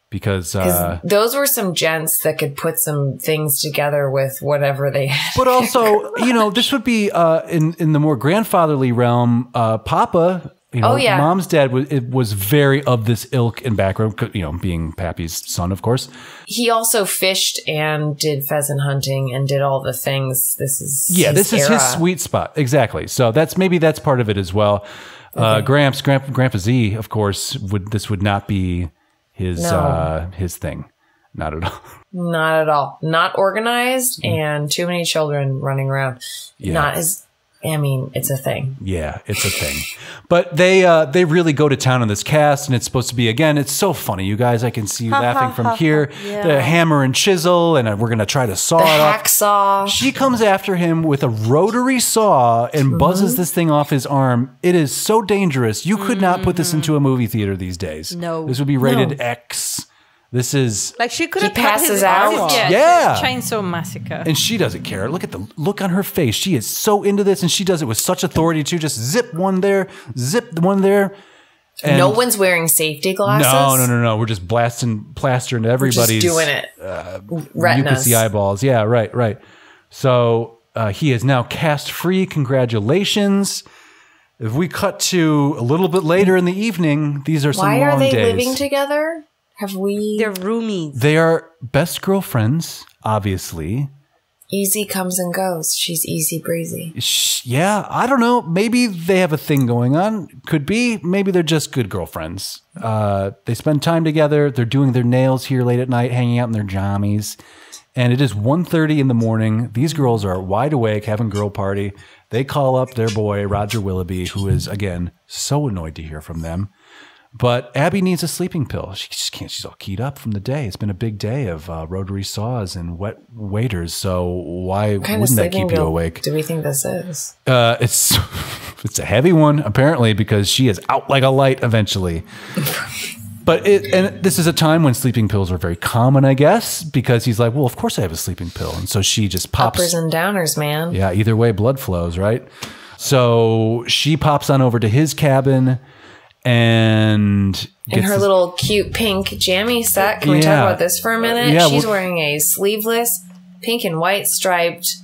Because, uh, those were some gents that could put some things together with whatever they had. [laughs] But also, you know, this would be uh, in in the more grandfatherly realm. Uh, Papa You know, Oh, yeah. mom's dad was it was very of this ilk and background. You know, being Pappy's son, of course. He also fished and did pheasant hunting and did all the things. This is Yeah, this is his sweet spot. Exactly. So that's maybe that's part of it as well. Uh, Gramps, Grandpa, Grandpa Z, of course, would this would not be his No. uh, his thing. Not at all. [laughs] Not at all. Not organized and too many children running around. Yeah. Not as. I mean, it's a thing. Yeah, it's a thing. But they uh, they really go to town on this cast, and it's supposed to be again. It's so funny, you guys. I can see you laughing from here. The hammer and chisel, and uh, we're gonna try to saw The it off. hacksaw. She comes after him with a rotary saw and buzzes this thing off his arm. It is so dangerous. You could not put this into a movie theater these days. No. This would be rated X. This is Like she could have cut passes his out. Yeah. Yeah. Chainsaw Massacre. and she doesn't care. Look at the look on her face. She is so into this and she does it with such authority too. Just zip one there, zip the one there. And no one's wearing safety glasses. No, no, no, no. We're just blasting plaster into Just everybody's doing it. Retinas. mucousy eyeballs. Yeah, right, right. So uh, he is now cast free. Congratulations. If we cut to a little bit later in the evening, these are some Why long are they days. living together? Have we? They're roomies. They are best girlfriends, obviously. easy comes and goes. She's easy breezy. Yeah, I don't know. Maybe they have a thing going on. Could be. Maybe they're just good girlfriends. Uh, they spend time together. They're doing their nails here late at night, hanging out in their jammies. And it is 1.30 in the morning. These girls are wide awake, having girl party. They call up their boy, Roger Willoughby, who is, again, so annoyed to hear from them. But Abby needs a sleeping pill. She just can't. She's all keyed up from the day. It's been a big day of uh, rotary saws and wet waiters. So why What kind of wouldn't that keep you awake? do we think this is? Uh, it's [laughs] it's a heavy one apparently because she is out like a light eventually. But it and this is a time when sleeping pills are very common, I guess, because he's like, well, of course I have a sleeping pill, and so she just pops. Uppers and downers, man. yeah, either way, blood flows, right? So she pops on over to his cabin and In her this- little cute pink jammy set. Can we talk about this for a minute? Yeah, She's well- wearing a sleeveless, pink and white striped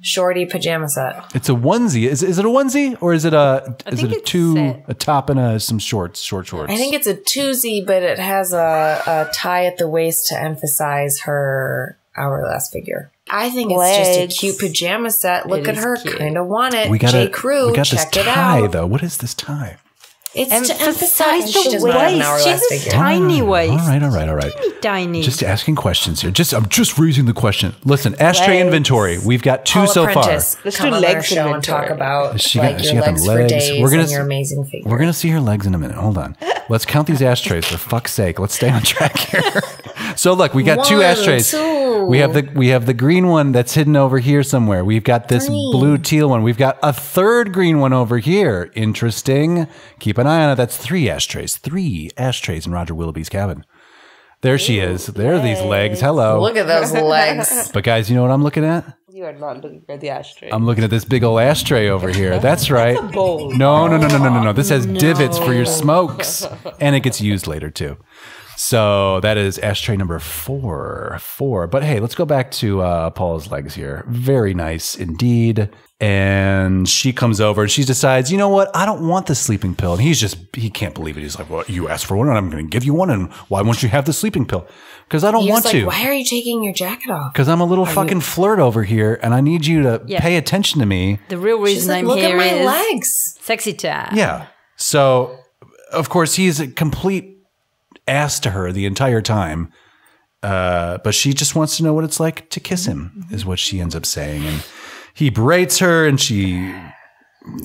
shorty pajama set. It's a onesie. Is, is it a onesie or is it a is think it a two set. a top and a some shorts short shorts? I think it's a twosie, but it has a, a tie at the waist to emphasize her hourglass figure. I think it's just a cute pajama set. Look It at her, kind of want it. we got J. Crew, we got check this it tie out. though. What is this tie? It's to Emphasize emphasize the she does not have an waist. hourglass She's a figure. tiny waist. All right, all right, all right. Tiny. Just asking questions here. Just I'm just raising the question. Listen, ashtray Legs. inventory. We've got two Paul so far. Let's come do on legs our show and talk about She like got- she got them legs, legs. for days We're gonna your amazing figure. We're gonna see her legs in a minute. Hold on. Let's count these ashtrays for fuck's sake. Let's stay on track here. [laughs] so look, we got two ashtrays. two. We have the we have the green one that's hidden over here somewhere. We've got this blue teal one. We've got a third green one over here. Interesting. Keep an eye on it. That's three ashtrays. Three ashtrays in Roger Willoughby's cabin. There she is. There are these legs. Hello. Look at those legs. [laughs] But guys, you know what I'm looking at? You are not looking at the ashtray. I'm looking at this big old ashtray over here. [laughs] That's right. bowl. No, no, no, no, no, no, no. This has divots for your smokes, and it gets used later too. So that is ashtray number four. Four. But hey, let's go back to uh, Paula's legs here. Very nice indeed. And she comes over and she decides, you know what? I don't want the sleeping pill. And he's just, he can't believe it. He's like, well, you asked for one and I'm going to give you one. And why won't you have the sleeping pill? Because I don't He want like, to. why are you taking your jacket off? Because I'm a little fucking flirt over here and I need you to Yeah. pay attention to me. the real reason like, I'm look at my is legs. sexy time. Yeah. So, of course, he's a complete ass to her the entire time. Uh, but she just wants to know what it's like to kiss him, is what she ends up saying. And he berates her, and she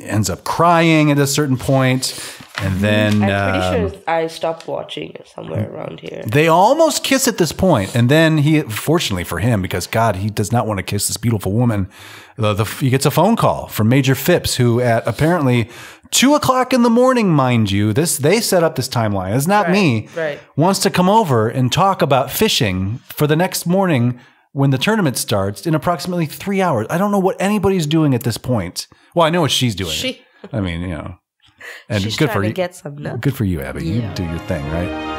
ends up crying at a certain point. And then I'm pretty um, sure I stopped watching somewhere around here. they almost kiss at this point, and then he, fortunately for him, because God, he does not want to kiss this beautiful woman. The, the, he gets a phone call from Major Phipps, who at apparently two o'clock in the morning, mind you, this they set up this timeline. It's not me. right. Wants to come over and talk about fishing for the next morning when the tournament starts in approximately three hours. I don't know what anybody's doing at this point. Well, I know what she's doing. She- I mean, you know, [laughs] and She's good for you. get some nuts. Good for you, Abby. You do your thing, right?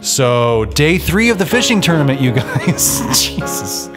So, day three of the fishing tournament, you guys. [laughs] Jesus.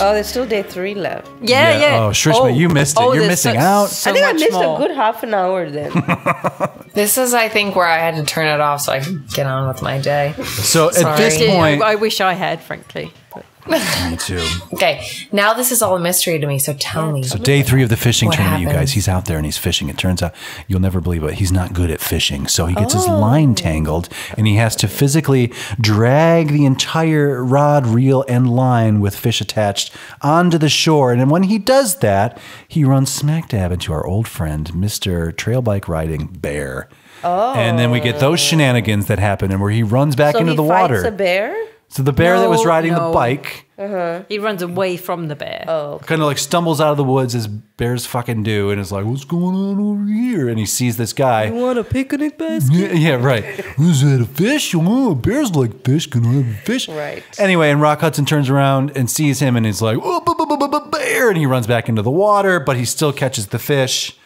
Oh, there's still day three left. Yeah, Yeah. yeah. Oh, Shrishma, you oh, missed it. Oh, You're missing so- out. So I think I missed more. a good half an hour then. [laughs] This is, I think, where I had to turn it off so I could get on with my day. So at this Sorry. Yeah, point, I, I wish I had, frankly. But me too. [laughs] Okay, now this is all a mystery to me, so tell me. So day three of the fishing What tournament, you guys. He's out there and he's fishing. It turns out you'll never believe it. He's not good at fishing, so he gets his oh. line tangled, and he has to physically drag the entire rod, reel, and line with fish attached onto the shore. And when he does that, he runs smack dab into our old friend, Mister Trail Bike Riding Bear. Oh. And then we get those oh. shenanigans that happen, and where he runs back so into he the water. a bear. So the bear that was No, riding the no. bike uh-huh. he runs away from the bear. Oh, kind of like stumbles out of the woods as bears fucking do and is like, what's going on over here? And he sees this guy. You want a picnic basket? Yeah, yeah, right. [laughs] Is that a fish? Oh, bears like fish. Can I have a fish? Right. Anyway, and Rock Hudson turns around and sees him and he's like, oh, bear. And he runs back into the water, but he still catches the fish.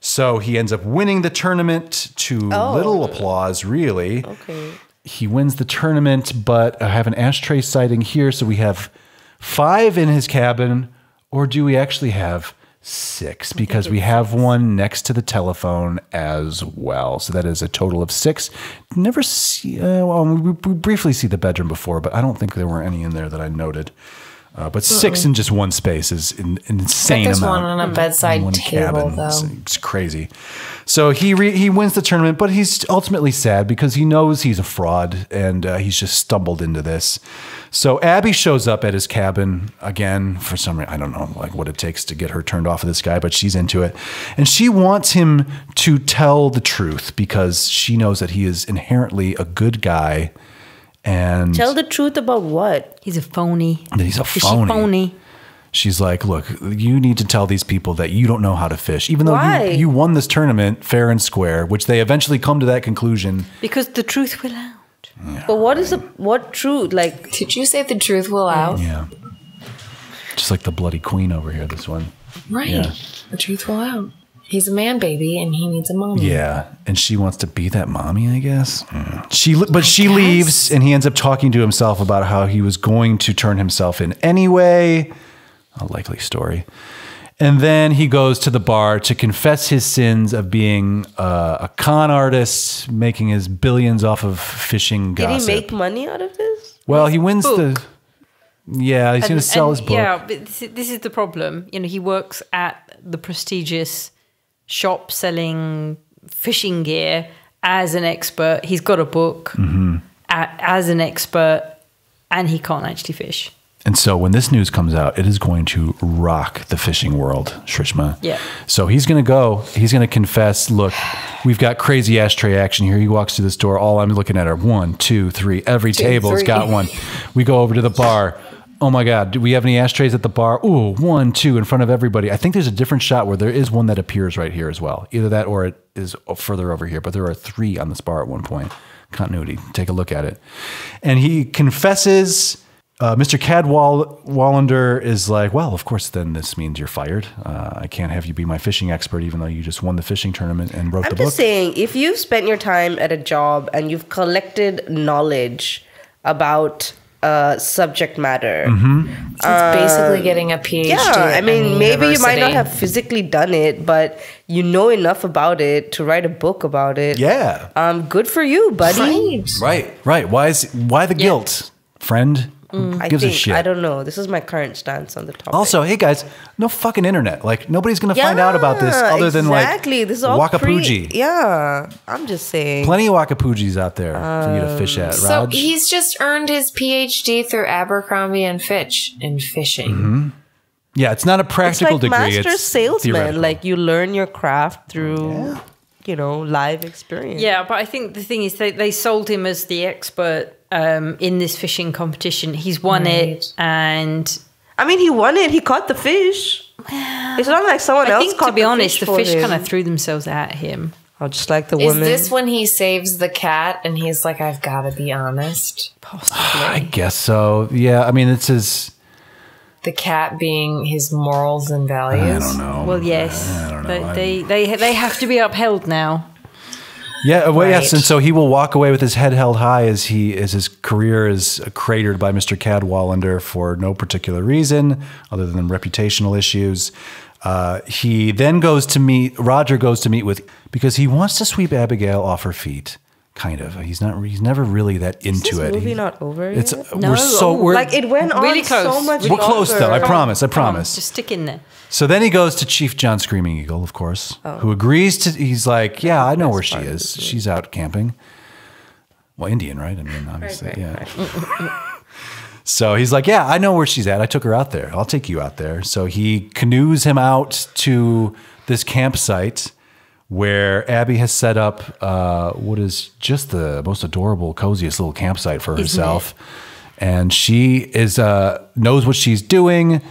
So he ends up winning the tournament to oh. little applause, really. Okay. He wins the tournament, but I have an ashtray sighting here. So we have five in his cabin, or do we actually have six? Because we have one next to the telephone as well. So that is a total of six. Never see, uh, well, we, we briefly see the bedroom before, but I don't think there were any in there that I noted. Uh, but 6 in just one space is an insane There's amount one on a bedside one table, cabin. though. It's, it's crazy. So he re- he wins the tournament, but he's ultimately sad because he knows he's a fraud and uh, he's just stumbled into this. So Abby shows up at his cabin again for some reason. I don't know like what it takes to get her turned off of this guy, but she's into it, and she wants him to tell the truth because she knows that he is inherently a good guy. And Tell the truth about what? He's a phony. that he's a Fishy phony. phony. She's like, look, you need to tell these people that you don't know how to fish, even though you, you won this tournament fair and square, which they eventually come to that conclusion. Because the truth will out. But what is the what truth? Like Did you say the truth will out? Yeah. Just like the bloody queen over here, this one. Right. Yeah. The truth will out. He's a man baby and he needs a mommy. Yeah, and she wants to be that mommy, I guess. Mm. She, but she leaves, and he ends up talking to himself about how he was going to turn himself in anyway. A likely story. And then he goes to the bar to confess his sins of being uh, a con artist, making his billions off of fishing did gossip. he make money out of this? well, he wins book. the. Yeah, he's going to sell and, his book. Yeah, but this is the problem. You know, he works at the prestigious shop selling fishing gear as an expert. He's got a book Mm-hmm. as an expert, and he can't actually fish. And so when this news comes out, it is going to rock the fishing world, Shrishma. Yeah. So he's going to go, he's going to confess, look, we've got crazy ashtray action here. He walks through this door. All I'm looking at are one, two, three. Every table's three. got one. We go over to the bar. Oh my God, do we have any ashtrays at the bar? Ooh, one, two in front of everybody. I think there's a different shot where there is one that appears right here as well. Either that or it is further over here, but there are three on this bar at one point. Continuity. Take a look at it. And he confesses. Uh, Mr. Cadwall Wallander is like, well, of course, then this means you're fired. Uh, I can't have you be my fishing expert, even though you just won the fishing tournament and wrote I'm the just book. saying, if you've spent your time at a job and you've collected knowledge about uh, subject matter, Mm-hmm. So it's basically getting a PhD. yeah, I mean, any maybe you might not have physically done it, but you know enough about it to write a book about it. yeah, Um, good for you, buddy. Right. right, right. Why is why the guilt, friend? Who I gives think a shit? I don't know. This is my current stance on the topic. Also, hey guys, no fucking internet. Like nobody's gonna find out about this Yeah, other than like exactly. This is all Wakapuji. Pre- yeah, I'm just saying. Plenty of Wakapujis out there for you to fish at. So he's just earned his PhD through Abercrombie and Fitch in fishing. Mm-hmm. yeah, it's not a practical it's practical like degree. master it's salesman. Like you learn your craft through, you know, live experience. Yeah, but I think the thing is they, they sold him as the expert um, in this fishing competition. He's won it, and I mean, he won it. He caught the fish. It's not like someone I else think caught to be the honest, fish the fish kind of threw themselves at him. Oh, just like the Is woman. this when he saves the cat and he's like, I've got to be honest? Possibly. [sighs] I guess so. Yeah, I mean, it's his. The cat being his morals and values. I don't know. Well, yes, I don't know. They, I'm- they they they have to be upheld now. Yeah, well, yes, and so he will walk away with his head held high as he as his career is cratered by Mr. Cadwallander for no particular reason other than reputational issues. Uh, he then goes to meet Roger goes to meet with because he wants to sweep Abigail off her feet. Kind of. He's not. He's never really that into this it. movie He- not over It's yet? we're so we're like it went on Really so much. We're we're close though. I promise. I promise. just stick in there. So then he goes to Chief John Screaming Eagle, of course, Oh. who agrees to. He's like, "Yeah, I know where she is. She's out camping." Well, Indian, right? I mean, obviously, right, yeah. [laughs] so he's like, "Yeah, I know where she's at. I took her out there. I'll take you out there." So he canoes him out to this campsite where Abby has set up uh, what is just the most adorable, coziest little campsite for herself, and she is uh, knows what she's doing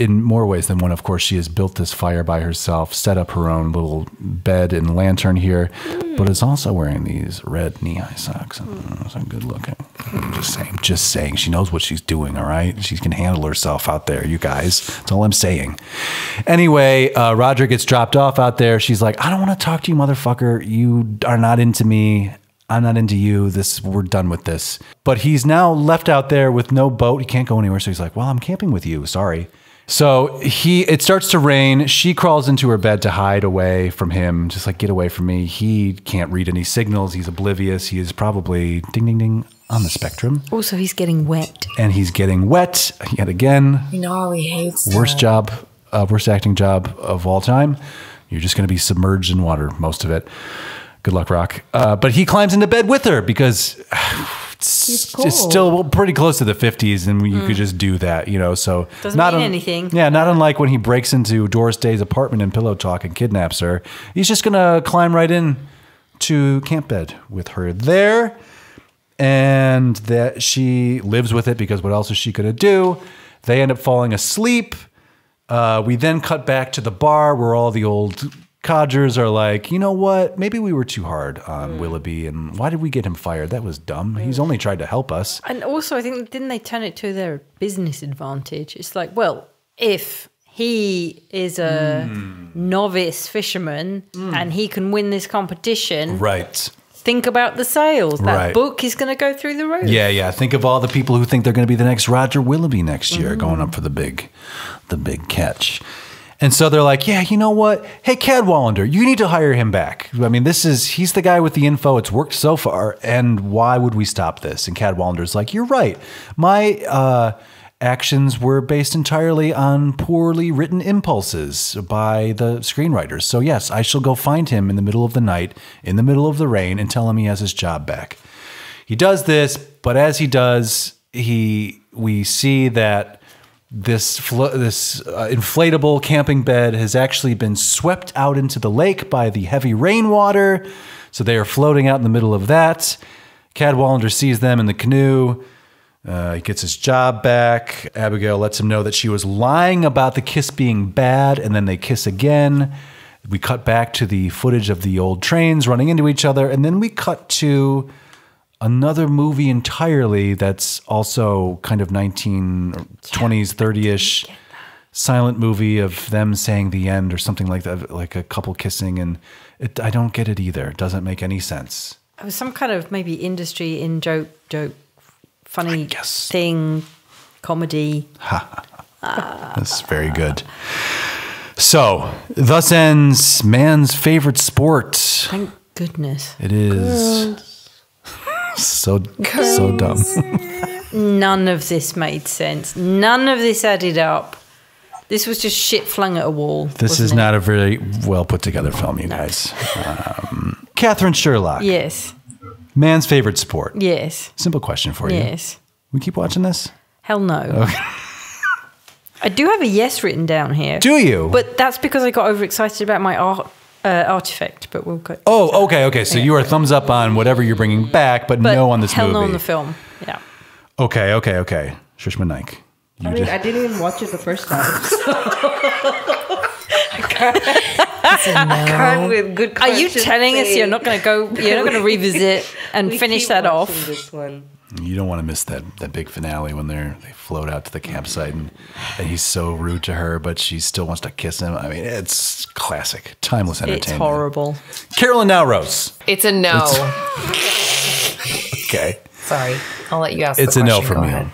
in more ways than one, of course, she has built this fire by herself, set up her own little bed and lantern here, but is also wearing these red knee-high socks. Mm, so good looking. I'm just saying, just saying. She knows what she's doing, all right? She can handle herself out there, you guys. That's all I'm saying. Anyway, uh, Roger gets dropped off out there. She's like, I don't want to talk to you, motherfucker. You are not into me. I'm not into you. This we're done with this. But he's now left out there with no boat. He can't go anywhere. So he's like, Well, I'm camping with you. Sorry. So he it starts to rain. She crawls into her bed to hide away from him, just like get away from me. He can't read any signals. He's oblivious. He is probably ding ding ding on the spectrum. Also, he's getting wet. And he's getting wet yet again. You know he hates Worst that. job, uh, worst acting job of all time. You're just going to be submerged in water most of it. Good luck, Rock. Uh, but he climbs into bed with her because [sighs] it's, it's still pretty close to the 50s, and you could just do that, you know. So Doesn't not mean anything. Yeah, not unlike when he breaks into Doris Day's apartment in Pillow Talk and kidnaps her. He's just gonna climb right in to camp bed with her there, and that she lives with it because what else is she gonna do? They end up falling asleep. Uh, we then cut back to the bar where all the old codgers are like, you know what? Maybe we were too hard on Willoughby, and why did we get him fired? That was dumb. He's only tried to help us. And also, I think didn't they turn it to their business advantage? It's like, well, if he is a Hmm. novice fisherman and he can win this competition, Right. think about the sales. That Right. book is going to go through the roof. Yeah, yeah. Think of all the people who think they're going to be the next Roger Willoughby next year, Mm-hmm. going up for the big, the big catch. And so they're like, yeah, you know what? Hey, Cadwallander, you need to hire him back. I mean, this is he's the guy with the info. It's worked so far, and why would we stop this? And Cadwallander's like, you're right. My uh, actions were based entirely on poorly written impulses by the screenwriters. So yes, I shall go find him in the middle of the night, in the middle of the rain, and tell him he has his job back. He does this, but as he does, he we see that this this uh, inflatable camping bed has actually been swept out into the lake by the heavy rainwater. So they are floating out in the middle of that. Cadwallander sees them in the canoe. Uh, he gets his job back. Abigail lets him know that she was lying about the kiss being bad, and then they kiss again. We cut back to the footage of the old trains running into each other, and then we cut to another movie entirely that's also kind of 1920s 30ish silent movie of them saying the end or something like that like a couple kissing and it, i don't get it either. It doesn't make any sense. It was some kind of maybe industry in joke, joke, funny thing, comedy. [laughs] Ah. that's very good. So thus ends man's favorite sport. Thank goodness. it is so so dumb [laughs] None of this made sense. None of this added up. This was just shit flung at a wall. this is it? not a very well put together film you guys um, katherine sherlock Yes. man's favorite sport Yes. Simple question for you. Yes. We keep watching this? Hell no. I do have a yes written down here. Do you? But that's because I got overexcited about my art uh, artifact. But we'll go. oh, okay, okay. So you are thumbs up on whatever you're bringing back, but, but no on this hell movie. no on the film. Yeah. Okay, okay, okay. Shrishma Naik. You I mean, just- I didn't even watch it the first time. [laughs] I Can't with good Are you conscience telling us you're not going to go? You're not going [laughs] to revisit and finish that off? This one. You don't want to miss that that big finale when they're they float out to the campsite and, and he's so rude to her, but she still wants to kiss him. I mean, it's classic, timeless entertainment. It's horrible. Carolyn Naoroz. It's a no. [laughs] Okay, Sorry. I'll let you ask it's the a no from Go you.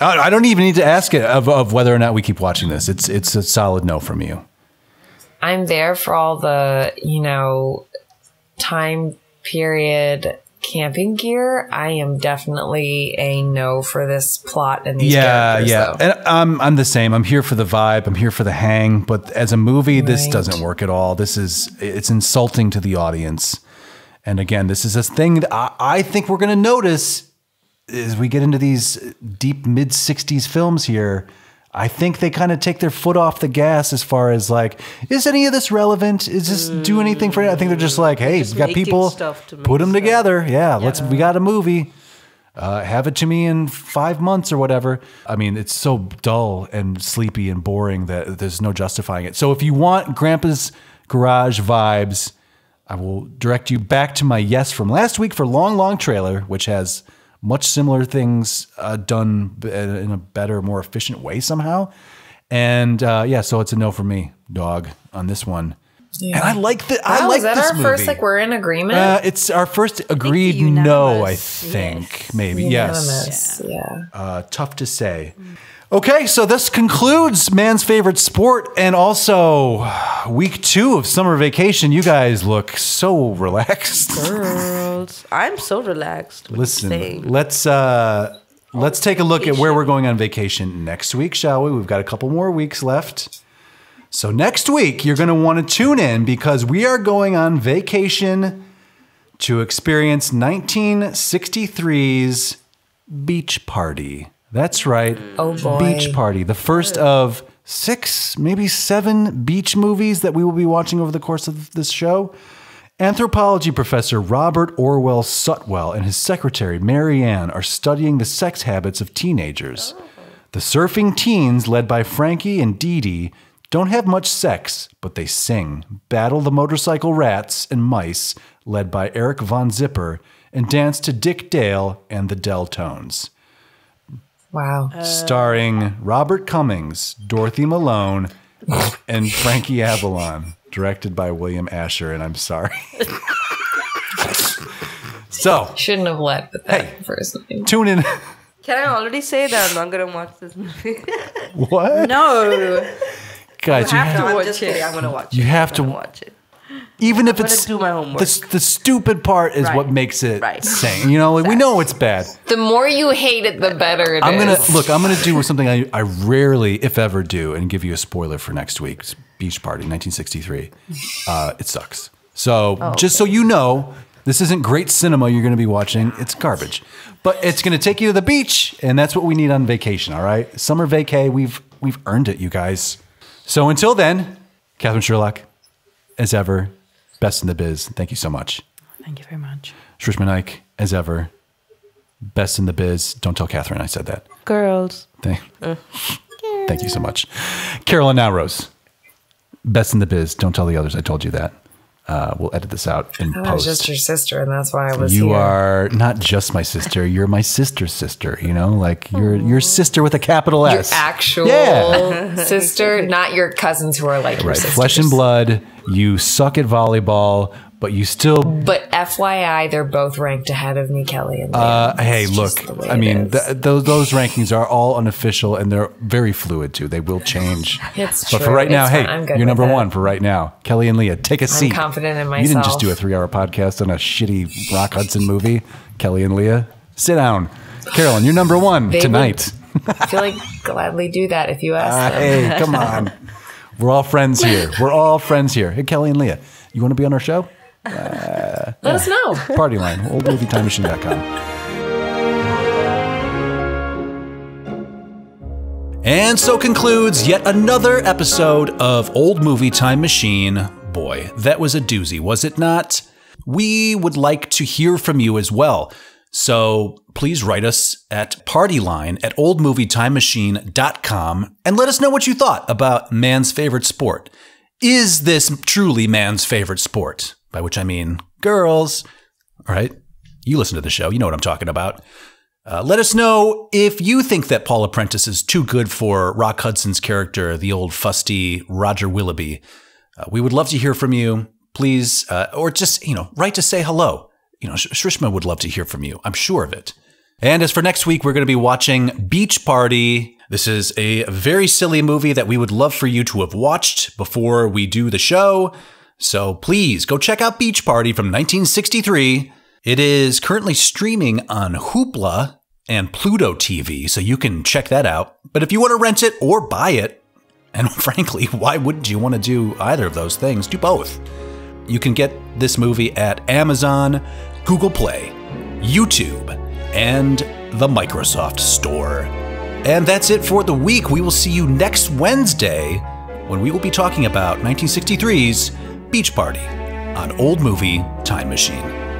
I, I don't even need to ask it of, of whether or not we keep watching this. It's it's a solid no from you. I'm there for all the, you know, time period camping gear. I am definitely a no for this plot and these yeah, characters. yeah. though. And I'm I'm the same. I'm here for the vibe. I'm here for the hang. But as a movie, this doesn't work at all. This is it's insulting to the audience. And again, this is a thing that I, I think we're going to notice as we get into these deep mid '60s films here. I think they kind of take their foot off the gas as far as like, is any of this relevant? Is this do anything for it? I think they're just like, hey, just we've got people, stuff to put them stuff. together. Yeah, let's. We got a movie uh, have it to me in five months or whatever. I mean, it's so dull and sleepy and boring that there's no justifying it. So if you want Grandpa's Garage vibes, I will direct you back to my yes from last week for Long Long Trailer, which has much similar things uh, done in a better, more efficient way somehow. And uh, yeah, so it's a no for me, dog, on this one. And I like the. I Wow, like is that this our first? Like we're in agreement. Uh, it's our first agreed no, I think. yes. Maybe. Yes. Unanimous, Yeah. Uh, tough to say. Okay, so this concludes man's favorite sport and also week two of summer vacation. You guys look so relaxed. Girls, I'm so relaxed. What Listen, let's uh, let's take a look at where we're going on vacation next week, shall we? We've got a couple more weeks left. So next week you're going to want to tune in because we are going on vacation to experience 1963's Beach Party. That's right. Oh, boy. Beach Party, the first of six, maybe seven beach movies that we will be watching over the course of this show. Anthropology professor Robert Orwell Sutwell and his secretary Marianne, are studying the sex habits of teenagers. The surfing teens, led by Frankie and Dee Dee, don't have much sex, but they sing, battle the motorcycle rats and mice, led by Eric Von Zipper, and dance to Dick Dale and the Deltones Wow. Uh, starring Robert Cummings, Dorothy Malone, and Frankie Avalon, directed by William Asher. And I'm sorry. [laughs] so Shouldn't have let with that Hey. first name. tune in. Can I already say that I'm not gonna watch this movie? what, No. guys? You have have, to. I'm watch it. kidding. I'm gonna watch You it. have I'm to- gonna watch it. Even if it's do my homework. The, the stupid part is Right. what makes it Right. sane. You know, like, we know it's bad. The more you hate it, the better it is. I'm gonna look. I'm gonna do something I, I rarely, if ever, do, and give you a spoiler for next week's Beach Party, 1963. Uh, it sucks. So Oh, just so you know, this isn't great cinema you're gonna be watching. It's garbage, but it's gonna take you to the beach, and that's what we need on vacation. All right, summer vacay. We've we've earned it, you guys. So until then, Katherine Sherlock, as ever, best in the biz. Thank you so much. Thank you very much. Shrishma Naik, as ever, best in the biz. Don't tell Katherine I said that. Girls. Thank, [laughs] [laughs] thank you so much. Carolyn Naoroz, best in the biz. Don't tell the others I told you that. Uh, we'll edit this out in I was post. just your sister, and that's why I was you here. are not just my sister. You're my sister's sister. You know, like you're your sister with a capital your S. actual Yeah. [laughs] sister, not your cousins who are like your right, flesh and blood. You suck at volleyball, but you still. But FYI, they're both ranked ahead of me, Kelly. And Uh, hey, look. just the way I mean, th- those those rankings are all unofficial and they're very fluid too. They will change. [laughs] It's But for true. right now, It's hey. I'm you're number one for right now. Kelly and Leah, take a seat. confident in myself. You didn't just do a three-hour podcast on a shitty Rock Hudson movie. Kelly and Leah, sit down. Carolyn, you're number one They tonight. I feel like [laughs] gladly do that if you ask Uh, hey, come on. [laughs] We're all friends here. We're all friends here. Hey, Kelly and Leah, you want to be on our show? Uh, let us know. [laughs] Party line, oldmovietimemachine.com. And so concludes yet another episode of Old Movie Time Machine. Boy, that was a doozy, was it not? We would like to hear from you as well. So please write us at partyline at oldmovietimemachine.com and let us know what you thought about man's favorite sport. Is this truly man's favorite sport? By which I mean girls. All right. You listen to the show, you know what I'm talking about. Uh, let us know if you think that Paula Prentiss is too good for Rock Hudson's character, the old fusty Roger Willoughby. Uh, we would love to hear from you. Please, uh, or just, you know, write to say hello. You know, Sh- Shrishma would love to hear from you. I'm sure of it. And as for next week, we're going to be watching Beach Party. This is a very silly movie that we would love for you to have watched before we do the show. So please go check out Beach Party from 1963. It is currently streaming on Hoopla and Pluto TV, so you can check that out. But if you want to rent it or buy it, and [laughs] frankly, why wouldn't you want to do either of those things? Do both. You can get this movie at Amazon, Google Play, YouTube, and the Microsoft Store. And that's it for the week. We will see you next Wednesday when we will be talking about 1963's Beach Party on Old Movie Time Machine.